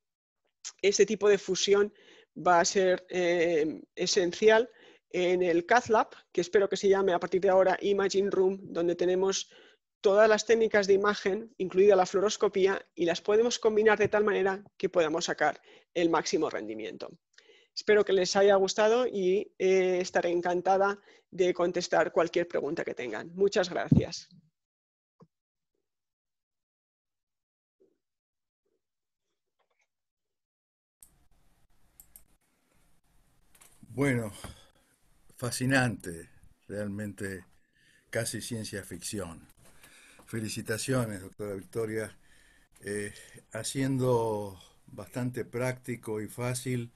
ese tipo de fusión va a ser eh, esencial en el Cath Lab, que espero que se llame a partir de ahora Imaging Room, donde tenemos todas las técnicas de imagen, incluida la fluoroscopía, y las podemos combinar de tal manera que podamos sacar el máximo rendimiento. Espero que les haya gustado y eh, estaré encantada de contestar cualquier pregunta que tengan. Muchas gracias. Bueno, fascinante, realmente casi ciencia ficción. Felicitaciones, doctora Victoria, eh, haciendo bastante práctico y fácil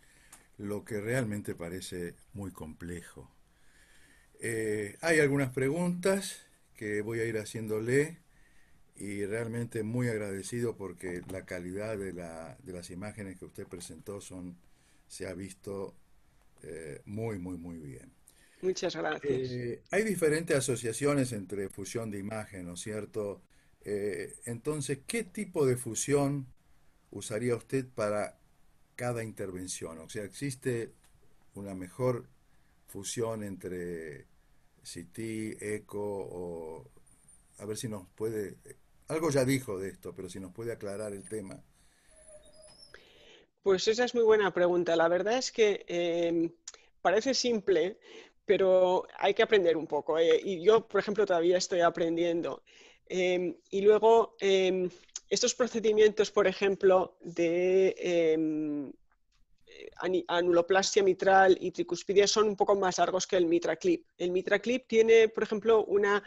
lo que realmente parece muy complejo. Eh, hay algunas preguntas que voy a ir haciéndole y realmente muy agradecido porque la calidad de, las imágenes que usted presentó son se ha visto eh, muy, muy, muy bien. Muchas gracias. Eh, hay diferentes asociaciones entre fusión de imagen, ¿no es cierto? Eh, entonces, ¿qué tipo de fusión usaría usted para cada intervención? O sea, ¿existe una mejor fusión entre CT, ECO o... A ver si nos puede... Algo ya dijo de esto, pero si nos puede aclarar el tema. Pues esa es muy buena pregunta. La verdad es que em, parece simple, pero hay que aprender un poco. ¿eh? Y yo, por ejemplo, todavía estoy aprendiendo. Em, y luego, em, estos procedimientos, por ejemplo, de anuloplastia mitral y tricuspidia son un poco más largos que el MitraClip. El MitraClip tiene, por ejemplo, una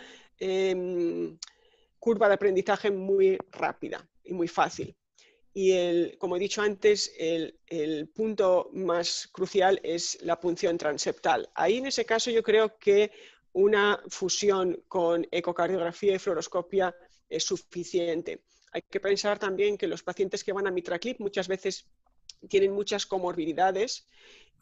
curva de aprendizaje muy rápida y muy fácil. Y el, como he dicho antes, el, punto más crucial es la punción transeptal. Ahí en ese caso yo creo que una fusión con ecocardiografía y fluoroscopia es suficiente. Hay que pensar también que los pacientes que van a MitraClip muchas veces tienen muchas comorbilidades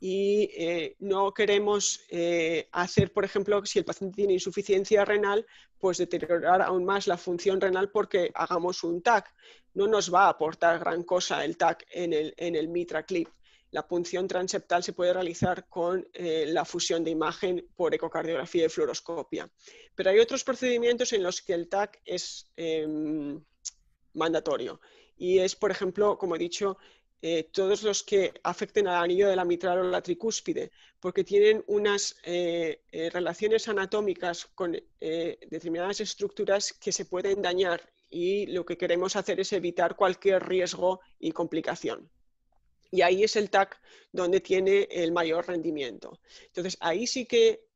y eh, no queremos eh, hacer, por ejemplo, si el paciente tiene insuficiencia renal, pues deteriorar aún más la función renal porque hagamos un TAC. No nos va a aportar gran cosa el TAC en el, en el Mitra Clip. La punción transeptal se puede realizar con eh, la fusión de imagen por ecocardiografía y fluoroscopia. Pero hay otros procedimientos en los que el TAC es em, mandatorio. Y es, por ejemplo, como he dicho, eh, todos los que afecten al anillo de la mitral o la tricúspide, porque tienen unas eh, eh, relaciones anatómicas con determinadas estructuras que se pueden dañar y lo que queremos hacer es evitar cualquier riesgo y complicación. Y ahí es el TAC donde tiene el mayor rendimiento. Entonces, ahí sí que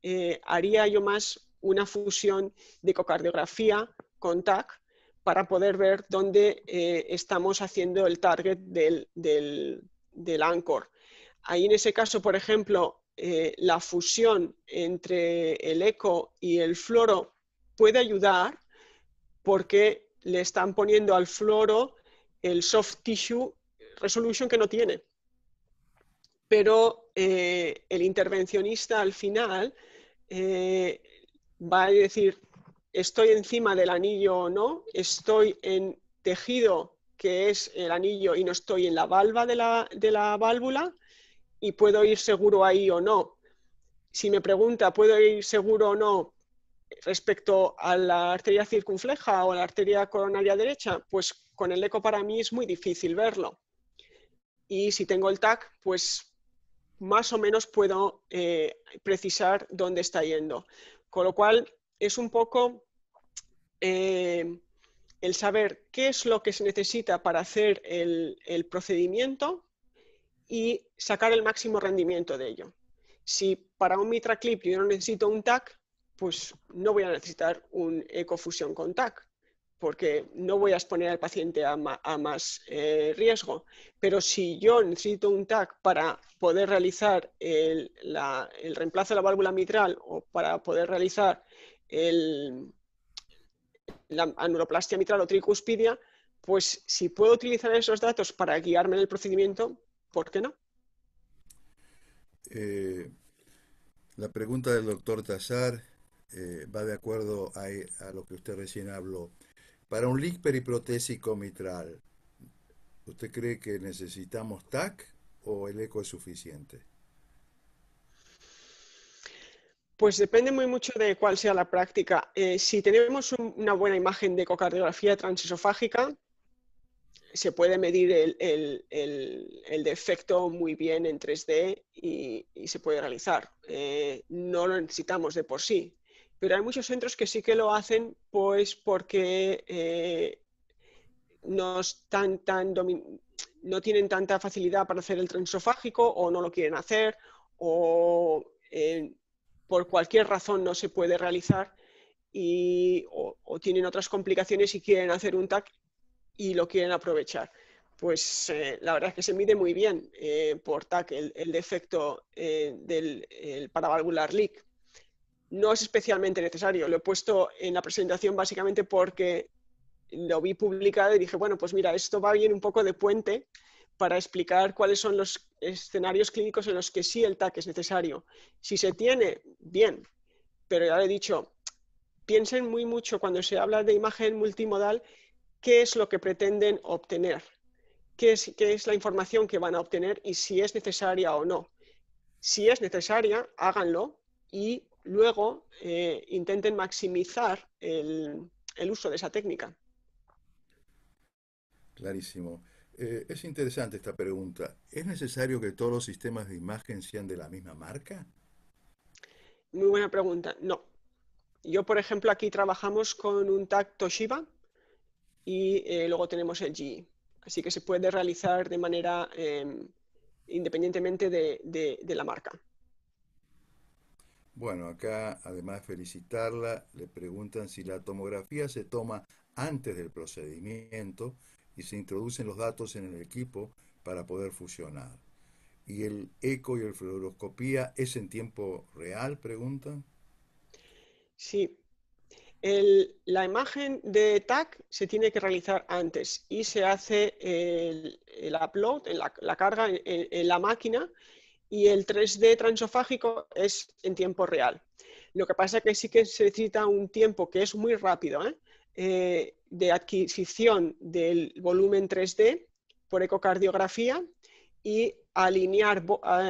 haría yo más una fusión de ecocardiografía con TAC para poder ver dónde eh, estamos haciendo el target del, del, anchor. Ahí en ese caso, por ejemplo, eh, la fusión entre el eco y el fluoro puede ayudar porque le están poniendo al fluoro el soft tissue resolution que no tiene. Pero eh, el intervencionista al final va a decir, estoy encima del anillo o no, estoy en tejido que es el anillo y no estoy en la valva de la, válvula y puedo ir seguro ahí o no. Si me pregunta, ¿puedo ir seguro o no respecto a la arteria circunfleja o la arteria coronaria derecha? Pues con el eco para mí es muy difícil verlo. Y si tengo el TAC, pues más o menos puedo eh, precisar dónde está yendo. Con lo cual es un poco eh, el saber qué es lo que se necesita para hacer el, procedimiento y sacar el máximo rendimiento de ello. Si para un Mitra Clip yo no necesito un TAC, pues no voy a necesitar un ecofusión con TAC, porque no voy a exponer al paciente a, más eh, riesgo. Pero si yo necesito un TAC para poder realizar el, el reemplazo de la válvula mitral o para poder realizar el, la anuloplastia mitral o tricuspidia, pues si puedo utilizar esos datos para guiarme en el procedimiento, ¿por qué no? Eh, la pregunta del doctor Tazar eh, va de acuerdo a, lo que usted recién habló. Para un leak periprotésico mitral, ¿usted cree que necesitamos TAC o el eco es suficiente? Pues depende muy mucho de cuál sea la práctica. Eh, si tenemos una buena imagen de ecocardiografía transesofágica, se puede medir el, defecto muy bien en 3D y, se puede realizar. Eh, no lo necesitamos de por sí, pero hay muchos centros que sí que lo hacen pues porque eh, no, tan no tienen tanta facilidad para hacer el transesofágico o no lo quieren hacer o por cualquier razón no se puede realizar y, o, tienen otras complicaciones y quieren hacer un TAC y lo quieren aprovechar. Pues eh, la verdad es que se mide muy bien eh, por TAC el, defecto eh, del paravalvular leak. No es especialmente necesario, lo he puesto en la presentación básicamente porque lo vi publicado y dije, bueno, pues mira, esto va bien un poco de puente para explicar cuáles son los escenarios clínicos en los que sí el TAC es necesario. Si se tiene, bien, pero ya lo he dicho, piensen muy mucho cuando se habla de imagen multimodal, qué es lo que pretenden obtener, qué es, qué es la información que van a obtener y si es necesaria o no. Si es necesaria, háganlo y luego eh, intenten maximizar el, el uso de esa técnica. Clarísimo. Eh, es interesante esta pregunta. ¿Es necesario que todos los sistemas de imagen sean de la misma marca? Muy buena pregunta. No. Yo, por ejemplo, aquí trabajamos con un tag Toshiba y eh, luego tenemos el GE. Así que se puede realizar de manera em, independientemente de la marca. Bueno, acá además de felicitarla, le preguntan si la tomografía se toma antes del procedimiento y se introducen los datos en el equipo para poder fusionar. ¿Y el eco y el fluoroscopía es en tiempo real? Preguntan. Sí. la imagen de TAC se tiene que realizar antes y se hace el, upload, la, carga en la máquina y el 3D transofágico es en tiempo real. Lo que pasa es que sí que se necesita un tiempo que es muy rápido ¿eh? Eh, de adquisición del volumen 3D por ecocardiografía y alinear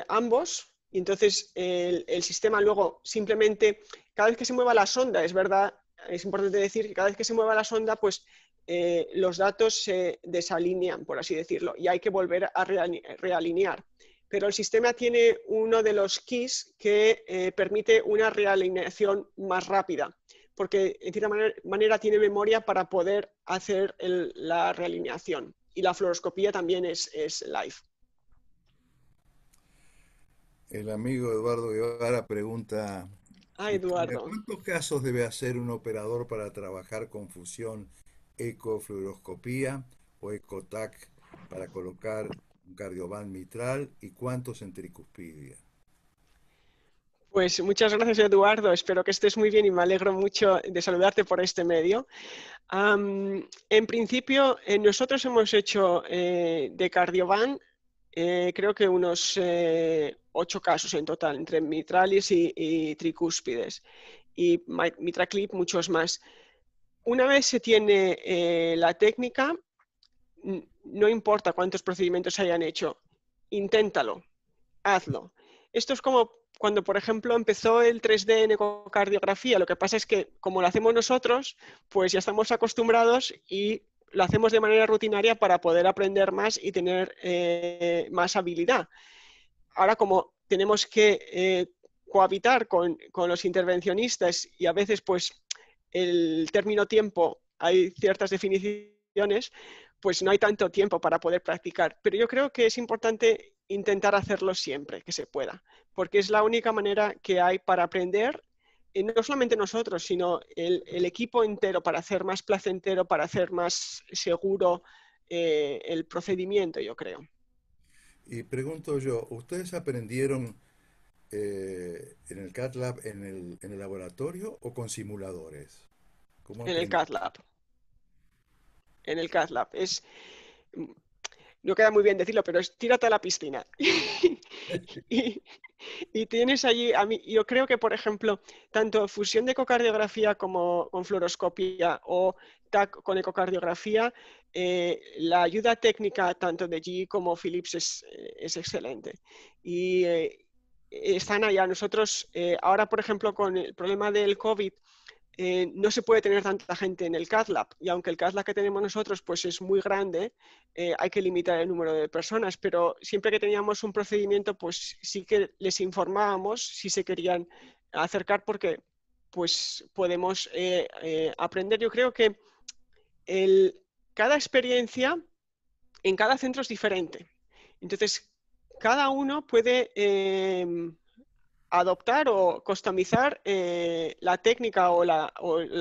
ambos. Y entonces el, sistema luego simplemente, cada vez que se mueva la sonda, es verdad, es importante decir que cada vez que se mueva la sonda, pues eh, los datos se desalinean, por así decirlo, y hay que volver a realinear pero el sistema tiene uno de los keys que eh, permite una realineación más rápida, porque en cierta manera, tiene memoria para poder hacer la realineación. Y la fluoroscopía también es, live. El amigo Eduardo Guevara pregunta, ah, Eduardo. ¿cuántos casos debe hacer un operador para trabajar con fusión ecofluoroscopía o ecotac para colocar un cardioband mitral y cuántos en tricuspidia? Pues muchas gracias Eduardo, espero que estés muy bien y me alegro mucho de saludarte por este medio. en principio, eh, nosotros hemos hecho eh, de cardioband eh, creo que unos ocho casos en total, entre mitrales y, y tricúspides. Y mitraclip muchos más. Una vez se tiene la técnica, no importa cuántos procedimientos hayan hecho, inténtalo, hazlo. Esto es como cuando, por ejemplo, empezó el 3D en ecocardiografía. Lo que pasa es que, como lo hacemos nosotros, pues ya estamos acostumbrados y lo hacemos de manera rutinaria para poder aprender más y tener eh, más habilidad. Ahora, como tenemos que eh, cohabitar con, con, los intervencionistas y a veces, pues, el término tiempo, hay ciertas definiciones, pues no hay tanto tiempo para poder practicar. Pero yo creo que es importante intentar hacerlo siempre que se pueda, porque es la única manera que hay para aprender, y no solamente nosotros, sino el, equipo entero para hacer más placentero, para hacer más seguro eh, el procedimiento, yo creo. Y pregunto yo, ¿ustedes aprendieron eh, en el CAT Lab en el, en el laboratorio o con simuladores? en el CAT Lab en el CATLAB. Es, no queda muy bien decirlo, pero es tírate a la piscina. [LAUGHS] y, tienes allí, a mí, yo creo que, por ejemplo, tanto fusión de ecocardiografía como con fluoroscopía o TAC con ecocardiografía, eh, la ayuda técnica tanto de G como Philips es, excelente. Y eh, están allá. Nosotros, eh, ahora, por ejemplo, con el problema del COVID, eh, no se puede tener tanta gente en el CAD y aunque el CAD que tenemos nosotros pues es muy grande, eh, hay que limitar el número de personas, pero siempre que teníamos un procedimiento pues sí que les informábamos si se querían acercar porque pues podemos eh, aprender. Yo creo que cada experiencia en cada centro es diferente. Entonces, cada uno puede adoptar o customizar eh, la técnica o la,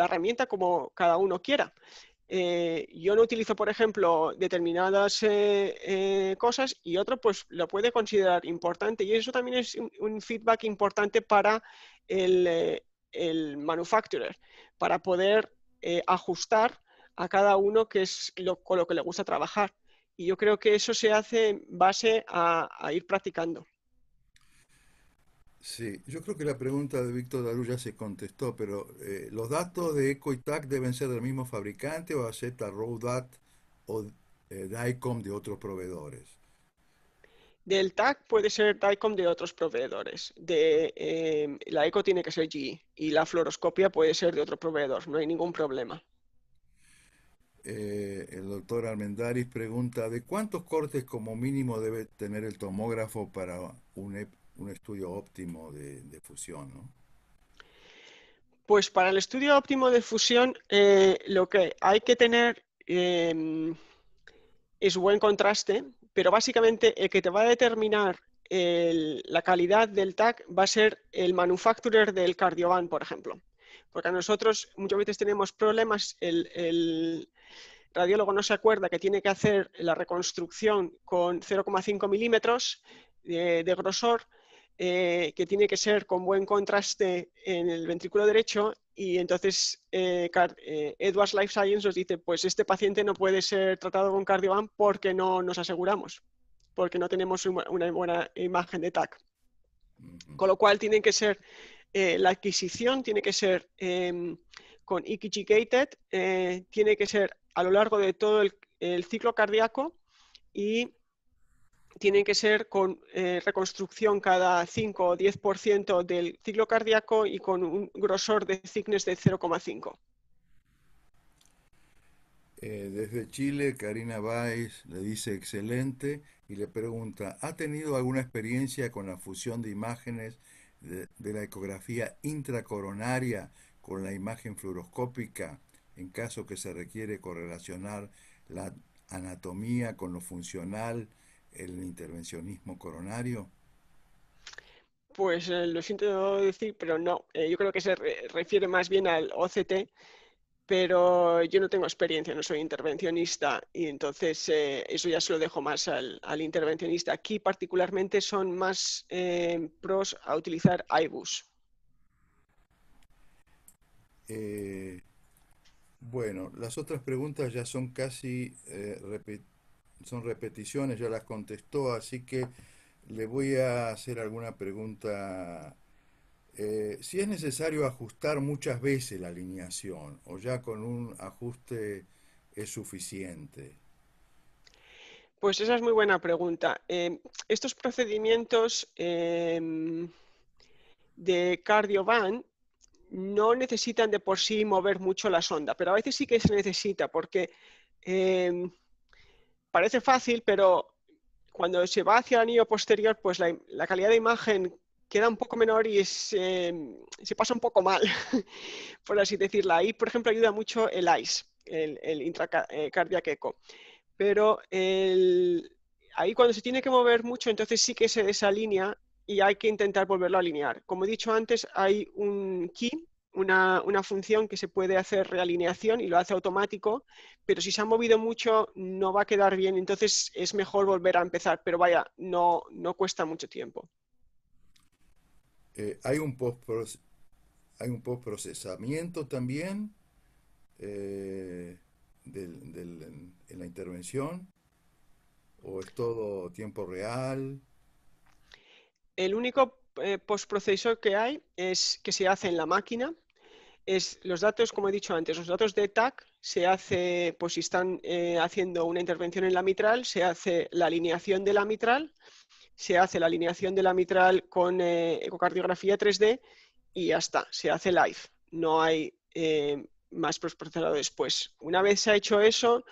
herramienta como cada uno quiera. Eh, yo no utilizo, por ejemplo, determinadas eh, cosas y otro pues lo puede considerar importante y eso también es un, feedback importante para el, manufacturer, para poder ajustar a cada uno que es lo, con lo que le gusta trabajar. Y yo creo que eso se hace en base a, ir practicando. Sí, yo creo que la pregunta de Víctor Darú ya se contestó, pero eh, ¿los datos de Eco y TAC deben ser del mismo fabricante o acepta RODAT o eh, DICOM de otros proveedores? Del TAC puede ser DICOM de otros proveedores. De, em, la ECO tiene que ser GE y la fluoroscopia puede ser de otro proveedor, no hay ningún problema. Eh, el doctor Almendaris pregunta, ¿de cuántos cortes como mínimo debe tener el tomógrafo para un, un estudio óptimo de, fusión? Pues para el estudio óptimo de fusión, eh, lo que hay que tener em, es buen contraste, pero básicamente el que te va a determinar la calidad del TAC va a ser el manufacturer del cardiovan, por ejemplo. Porque a nosotros muchas veces tenemos problemas, el, radiólogo no se acuerda que tiene que hacer la reconstrucción con 0,5 milímetros de, grosor, eh, que tiene que ser con buen contraste en el ventrículo derecho y entonces eh, eh, Edwards Life Science nos dice, pues este paciente no puede ser tratado con Cardiovan porque no nos aseguramos, porque no tenemos una buena imagen de TAC. Con lo cual tiene que ser, eh, la adquisición tiene que ser em, con EKG gated, tiene que ser a lo largo de todo el ciclo cardíaco y tienen que ser con eh, reconstrucción cada 5 o 10% del ciclo cardíaco y con un grosor de thickness de 0,5. Eh, desde Chile, Karina Báez le dice excelente y le pregunta, ¿ha tenido alguna experiencia con la fusión de imágenes de, de la ecografía intracoronaria con la imagen fluoroscópica en caso que se requiere correlacionar la anatomía con lo funcional el intervencionismo coronario? Pues eh, lo siento decir, pero no. Eh, yo creo que se refiere más bien al OCT, pero yo no tengo experiencia, no soy intervencionista y entonces eh, eso ya se lo dejo más al, intervencionista. Aquí particularmente son más pros a utilizar iBus. bueno, las otras preguntas ya son casi repetidas son repeticiones, ya las contestó, así que le voy a hacer alguna pregunta. Eh, si es necesario ajustar muchas veces la alineación o ya con un ajuste es suficiente. Pues esa es muy buena pregunta. Eh, estos procedimientos eh, de cardiovan no necesitan de por sí mover mucho la sonda, pero a veces sí que se necesita porque parece fácil, pero cuando se va hacia el anillo posterior, pues la, calidad de imagen queda un poco menor y se pasa un poco mal, [LAUGHS] por así decirlo. Ahí, por ejemplo, ayuda mucho el ICE, el, el intracardiac echo. Pero ahí cuando se tiene que mover mucho, entonces sí que se desalinea y hay que intentar volverlo a alinear. Como he dicho antes, hay un key una, función que se puede hacer realineación y lo hace automático, pero si se ha movido mucho no va a quedar bien, entonces es mejor volver a empezar, pero vaya, no, no cuesta mucho tiempo. Eh, ¿Hay un post-procesamiento también eh, en la intervención? ¿O es todo tiempo real? El único eh, postproceso que hay es que se hace en la máquina es los datos, como he dicho antes, los datos de TAC se hace, pues si están eh, haciendo una intervención en la mitral, se hace la alineación de la mitral, se hace la alineación de la mitral con eh, ecocardiografía 3D y ya está, se hace live. No hay eh, más procesado después. Una vez se ha hecho eso,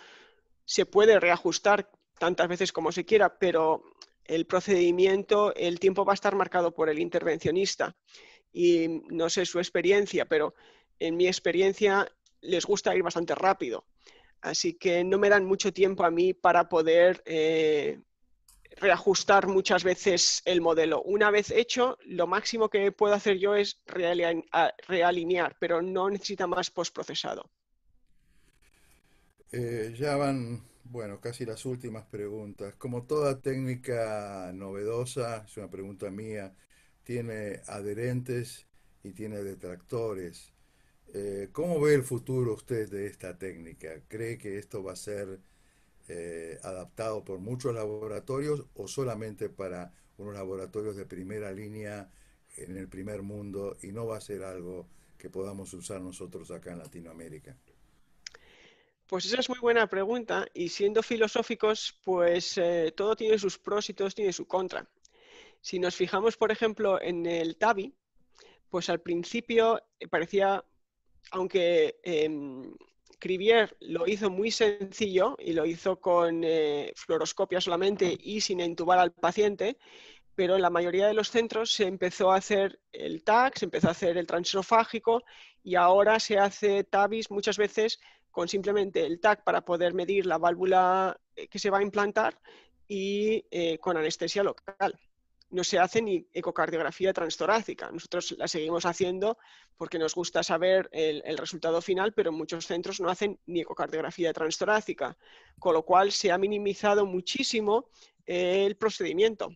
se puede reajustar tantas veces como se quiera, pero el procedimiento, el tiempo va a estar marcado por el intervencionista. Y no sé su experiencia, pero en mi experiencia, les gusta ir bastante rápido. Así que no me dan mucho tiempo a mí para poder eh, reajustar muchas veces el modelo. Una vez hecho, lo máximo que puedo hacer yo es realinear, pero no necesita más postprocesado. Eh, ya van, bueno, casi las últimas preguntas. Como toda técnica novedosa, es una pregunta mía, tiene adherentes y tiene detractores. Eh, ¿Cómo ve el futuro usted de esta técnica? ¿Cree que esto va a ser eh, adaptado por muchos laboratorios o solamente para unos laboratorios de primera línea en el primer mundo y no va a ser algo que podamos usar nosotros acá en Latinoamérica? Pues esa es muy buena pregunta y siendo filosóficos, pues eh, todo tiene sus pros y todo tiene su contra. Si nos fijamos, por ejemplo, en el TAVI, pues al principio parecía, aunque Crivier lo hizo muy sencillo y lo hizo con eh, fluoroscopia solamente y sin entubar al paciente, pero en la mayoría de los centros se empezó a hacer el TAC, se empezó a hacer el transesofágico y ahora se hace TAVIS muchas veces con simplemente el TAC para poder medir la válvula eh, que se va a implantar y eh, con anestesia local no se hace ni ecocardiografía transtorácica. Nosotros la seguimos haciendo porque nos gusta saber el, resultado final, pero muchos centros no hacen ni ecocardiografía transtorácica, con lo cual se ha minimizado muchísimo el procedimiento.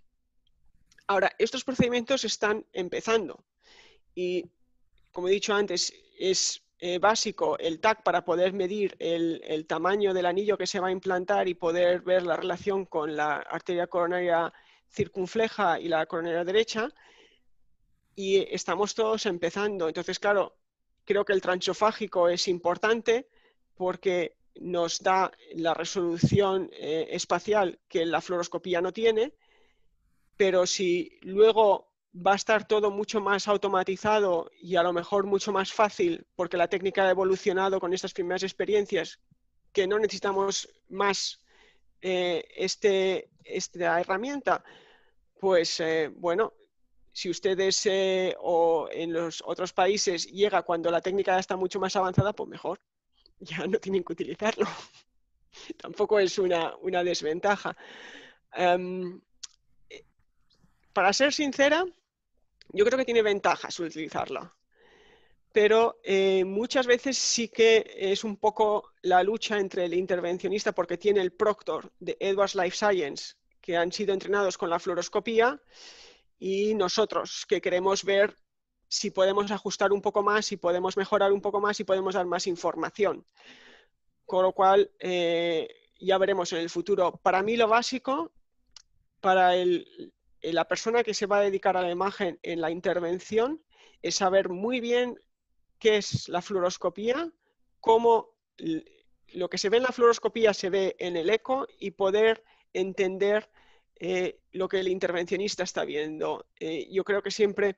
Ahora, estos procedimientos están empezando y, como he dicho antes, es eh, básico el TAC para poder medir el, tamaño del anillo que se va a implantar y poder ver la relación con la arteria coronaria circunfleja y la coronaria derecha, y estamos todos empezando. Entonces, claro, creo que el transofágico es importante porque nos da la resolución eh, espacial que la fluoroscopía no tiene, pero si luego va a estar todo mucho más automatizado y a lo mejor mucho más fácil porque la técnica ha evolucionado con estas primeras experiencias, que no necesitamos más eh, este, esta herramienta? Pues eh, bueno, si ustedes eh, o en los otros países llega cuando la técnica está mucho más avanzada, pues mejor. [LAUGHS] Ya no tienen que utilizarlo. [LAUGHS] Tampoco es una, desventaja. Em, para ser sincera, yo creo que tiene ventajas utilizarla pero eh, muchas veces sí que es un poco la lucha entre el intervencionista, porque tiene el Proctor de Edwards Life Science, que han sido entrenados con la fluoroscopía, y nosotros, que queremos ver si podemos ajustar un poco más, si podemos mejorar un poco más, si podemos dar más información. Con lo cual, eh, ya veremos en el futuro. Para mí lo básico, para la persona que se va a dedicar a la imagen en la intervención, es saber muy bien qué es la fluoroscopía, cómo lo que se ve en la fluoroscopía se ve en el eco y poder entender eh, lo que el intervencionista está viendo. Eh, yo creo que siempre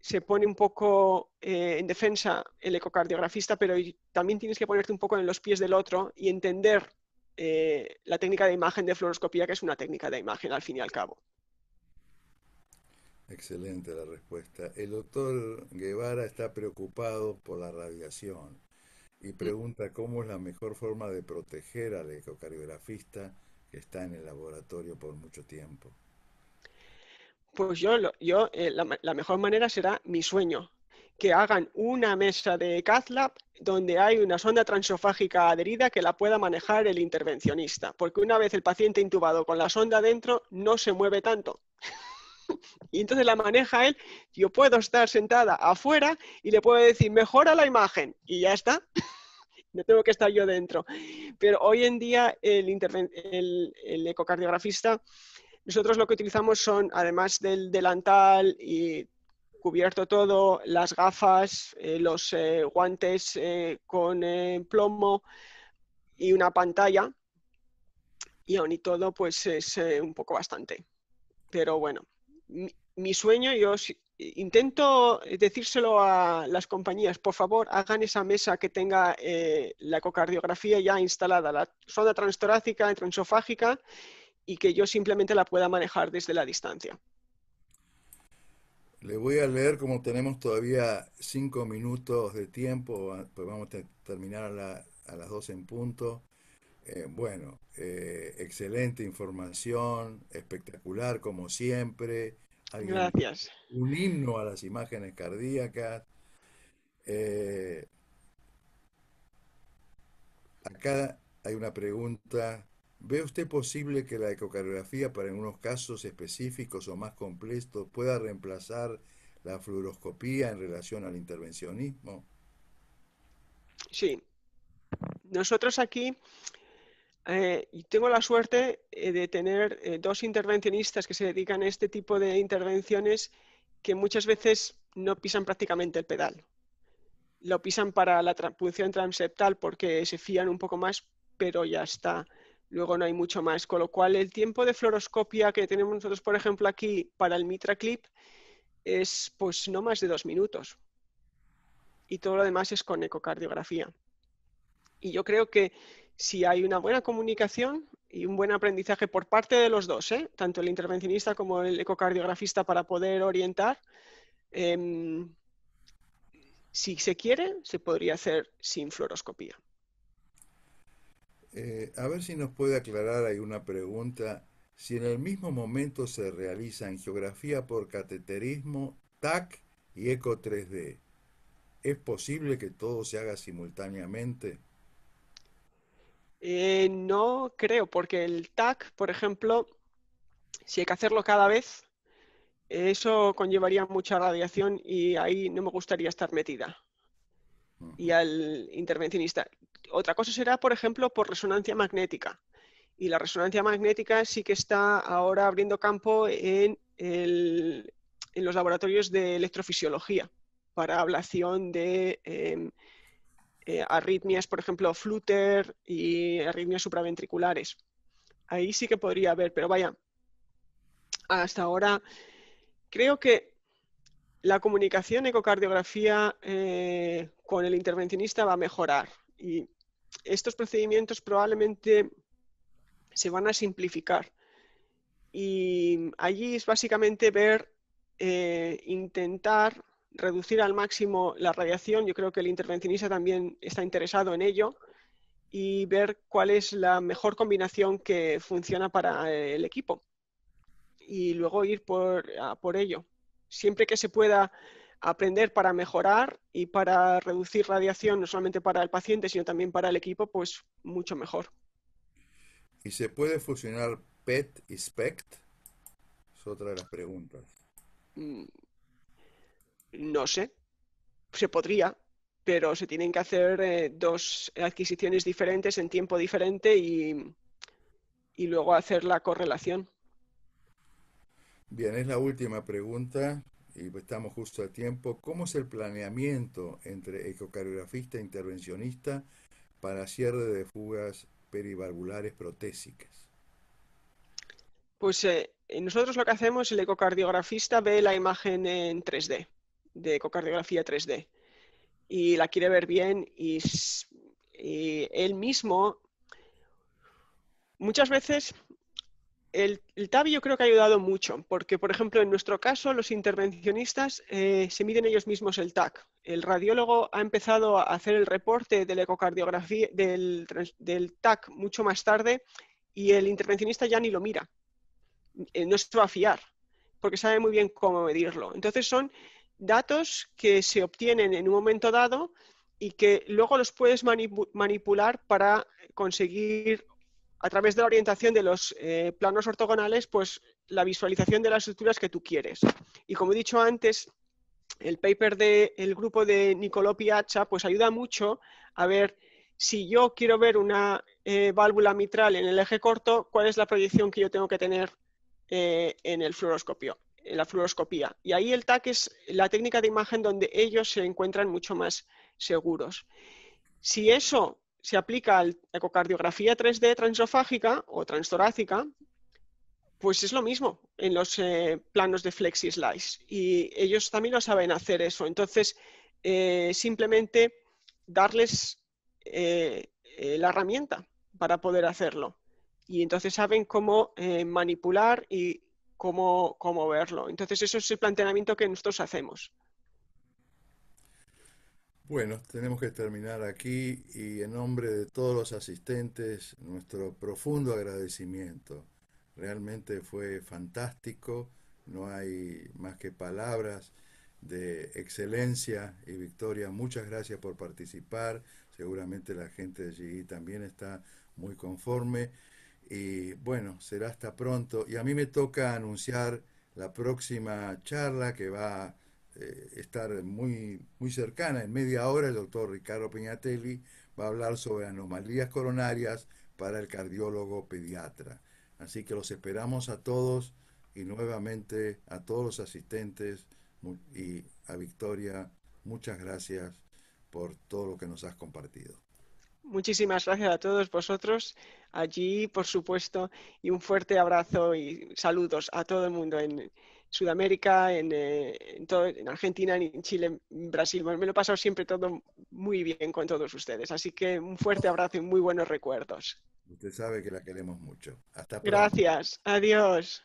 se pone un poco eh, en defensa el ecocardiografista, pero también tienes que ponerte un poco en los pies del otro y entender la técnica de imagen de fluoroscopía, que es una técnica de imagen al fin y al cabo. Excelente la respuesta. El doctor Guevara está preocupado por la radiación y pregunta cómo es la mejor forma de proteger al ecocardiografista que está en el laboratorio por mucho tiempo. Pues yo, yo eh, la, mejor manera será mi sueño, que hagan una mesa de CathLab donde hay una sonda transofágica adherida que la pueda manejar el intervencionista, porque una vez el paciente intubado con la sonda dentro no se mueve tanto. [LAUGHS] y entonces la maneja él, yo puedo estar sentada afuera y le puedo decir, mejora la imagen y ya está. [LAUGHS] no tengo que estar yo dentro. Pero hoy en día el, ecocardiografista, nosotros lo que utilizamos son, además del delantal y cubierto todo, las gafas, eh, los eh, guantes eh, con plomo y una pantalla. Y aún y todo, pues es un poco bastante. Pero bueno, mi, sueño, yo intento decírselo a las compañías, por favor, hagan esa mesa que tenga eh, la ecocardiografía ya instalada, la sonda transtorácica, transofágica, y que yo simplemente la pueda manejar desde la distancia. Le voy a leer como tenemos todavía cinco minutos de tiempo, pues vamos a terminar a, las dos en punto. Eh, bueno, eh, excelente información, espectacular como siempre. Gracias. Un himno a las imágenes cardíacas. Eh, acá hay una pregunta. ¿Ve usted posible que la ecocardiografía para algunos casos específicos o más complejos pueda reemplazar la fluoroscopía en relación al intervencionismo? Sí. Nosotros aquí eh, y tengo la suerte eh, de tener eh, dos intervencionistas que se dedican a este tipo de intervenciones que muchas veces no pisan prácticamente el pedal. Lo pisan para la punción transeptal porque se fían un poco más, pero ya está. Luego no hay mucho más. Con lo cual, el tiempo de fluoroscopia que tenemos nosotros, por ejemplo, aquí para el Mitra Clip es pues no más de dos minutos. Y todo lo demás es con ecocardiografía. Y yo creo que si hay una buena comunicación y un buen aprendizaje por parte de los dos, ¿eh? tanto el intervencionista como el ecocardiografista para poder orientar, em, si se quiere, se podría hacer sin fluoroscopía. Eh, a ver si nos puede aclarar, hay una pregunta, si en el mismo momento se realiza geografía por cateterismo, TAC y ECO 3D, ¿es posible que todo se haga simultáneamente? Eh, no creo, porque el TAC, por ejemplo, si hay que hacerlo cada vez, eso conllevaría mucha radiación y ahí no me gustaría estar metida. Y al intervencionista. Otra cosa será, por ejemplo, por resonancia magnética. Y la resonancia magnética sí que está ahora abriendo campo en, en los laboratorios de electrofisiología para ablación de em, eh, arritmias, por ejemplo, flutter y arritmias supraventriculares. Ahí sí que podría haber, pero vaya, hasta ahora creo que la comunicación ecocardiografía eh, con el intervencionista va a mejorar y estos procedimientos probablemente se van a simplificar. Y allí es básicamente ver, eh, intentar reducir al máximo la radiación. Yo creo que el intervencionista también está interesado en ello y ver cuál es la mejor combinación que funciona para el equipo y luego ir por, por ello. Siempre que se pueda aprender para mejorar y para reducir radiación, no solamente para el paciente, sino también para el equipo, pues mucho mejor. ¿Y se puede fusionar PET y SPECT? Es otra de las preguntas. Mm, no sé, se podría, pero se tienen que hacer eh, dos adquisiciones diferentes en tiempo diferente y, y luego hacer la correlación. Bien, es la última pregunta y estamos justo a tiempo. ¿Cómo es el planeamiento entre ecocardiografista e intervencionista para cierre de fugas perivalvulares protésicas? Pues eh, nosotros lo que hacemos, el ecocardiografista ve la imagen en 3D de ecocardiografía 3D y la quiere ver bien y, él mismo, muchas veces el, el, yo creo que ha ayudado mucho, porque por ejemplo en nuestro caso los intervencionistas eh, se miden ellos mismos el TAC. El radiólogo ha empezado a hacer el reporte de la ecocardiografía del, del TAC mucho más tarde y el intervencionista ya ni lo mira. Eh, no se va a fiar, porque sabe muy bien cómo medirlo. Entonces son datos que se obtienen en un momento dado y que luego los puedes manipular para conseguir, a través de la orientación de los eh, planos ortogonales, pues la visualización de las estructuras que tú quieres. Y como he dicho antes, el paper del grupo de Nicolò Piazza pues ayuda mucho a ver si yo quiero ver una eh, válvula mitral en el eje corto, cuál es la proyección que yo tengo que tener eh, en el fluoroscopio la fluoroscopía. Y ahí el TAC es la técnica de imagen donde ellos se encuentran mucho más seguros. Si eso se aplica a la ecocardiografía 3D transofágica o transtorácica, pues es lo mismo en los eh, planos de FlexiSlice. Y ellos también lo saben hacer eso. Entonces, eh, simplemente darles eh, la herramienta para poder hacerlo. Y entonces saben cómo manipular y cómo, verlo. Entonces, eso es el planteamiento que nosotros hacemos. Bueno, tenemos que terminar aquí y en nombre de todos los asistentes, nuestro profundo agradecimiento. Realmente fue fantástico, no hay más que palabras de excelencia y victoria. Muchas gracias por participar. Seguramente la gente de GI también está muy conforme. Y bueno, será hasta pronto. Y a mí me toca anunciar la próxima charla que va a eh, estar muy, muy cercana. En media hora el doctor Ricardo Peñatelli va a hablar sobre anomalías coronarias para el cardiólogo pediatra. Así que los esperamos a todos y nuevamente a todos los asistentes y a Victoria, muchas gracias por todo lo que nos has compartido. Muchísimas gracias a todos vosotros allí, por supuesto, y un fuerte abrazo y saludos a todo el mundo en Sudamérica, en, eh, en, Argentina, en Chile, en Brasil. me lo he pasado siempre todo muy bien con todos ustedes. Así que un fuerte abrazo y muy buenos recuerdos. Usted sabe que la queremos mucho. Hasta pronto. Gracias. Adiós.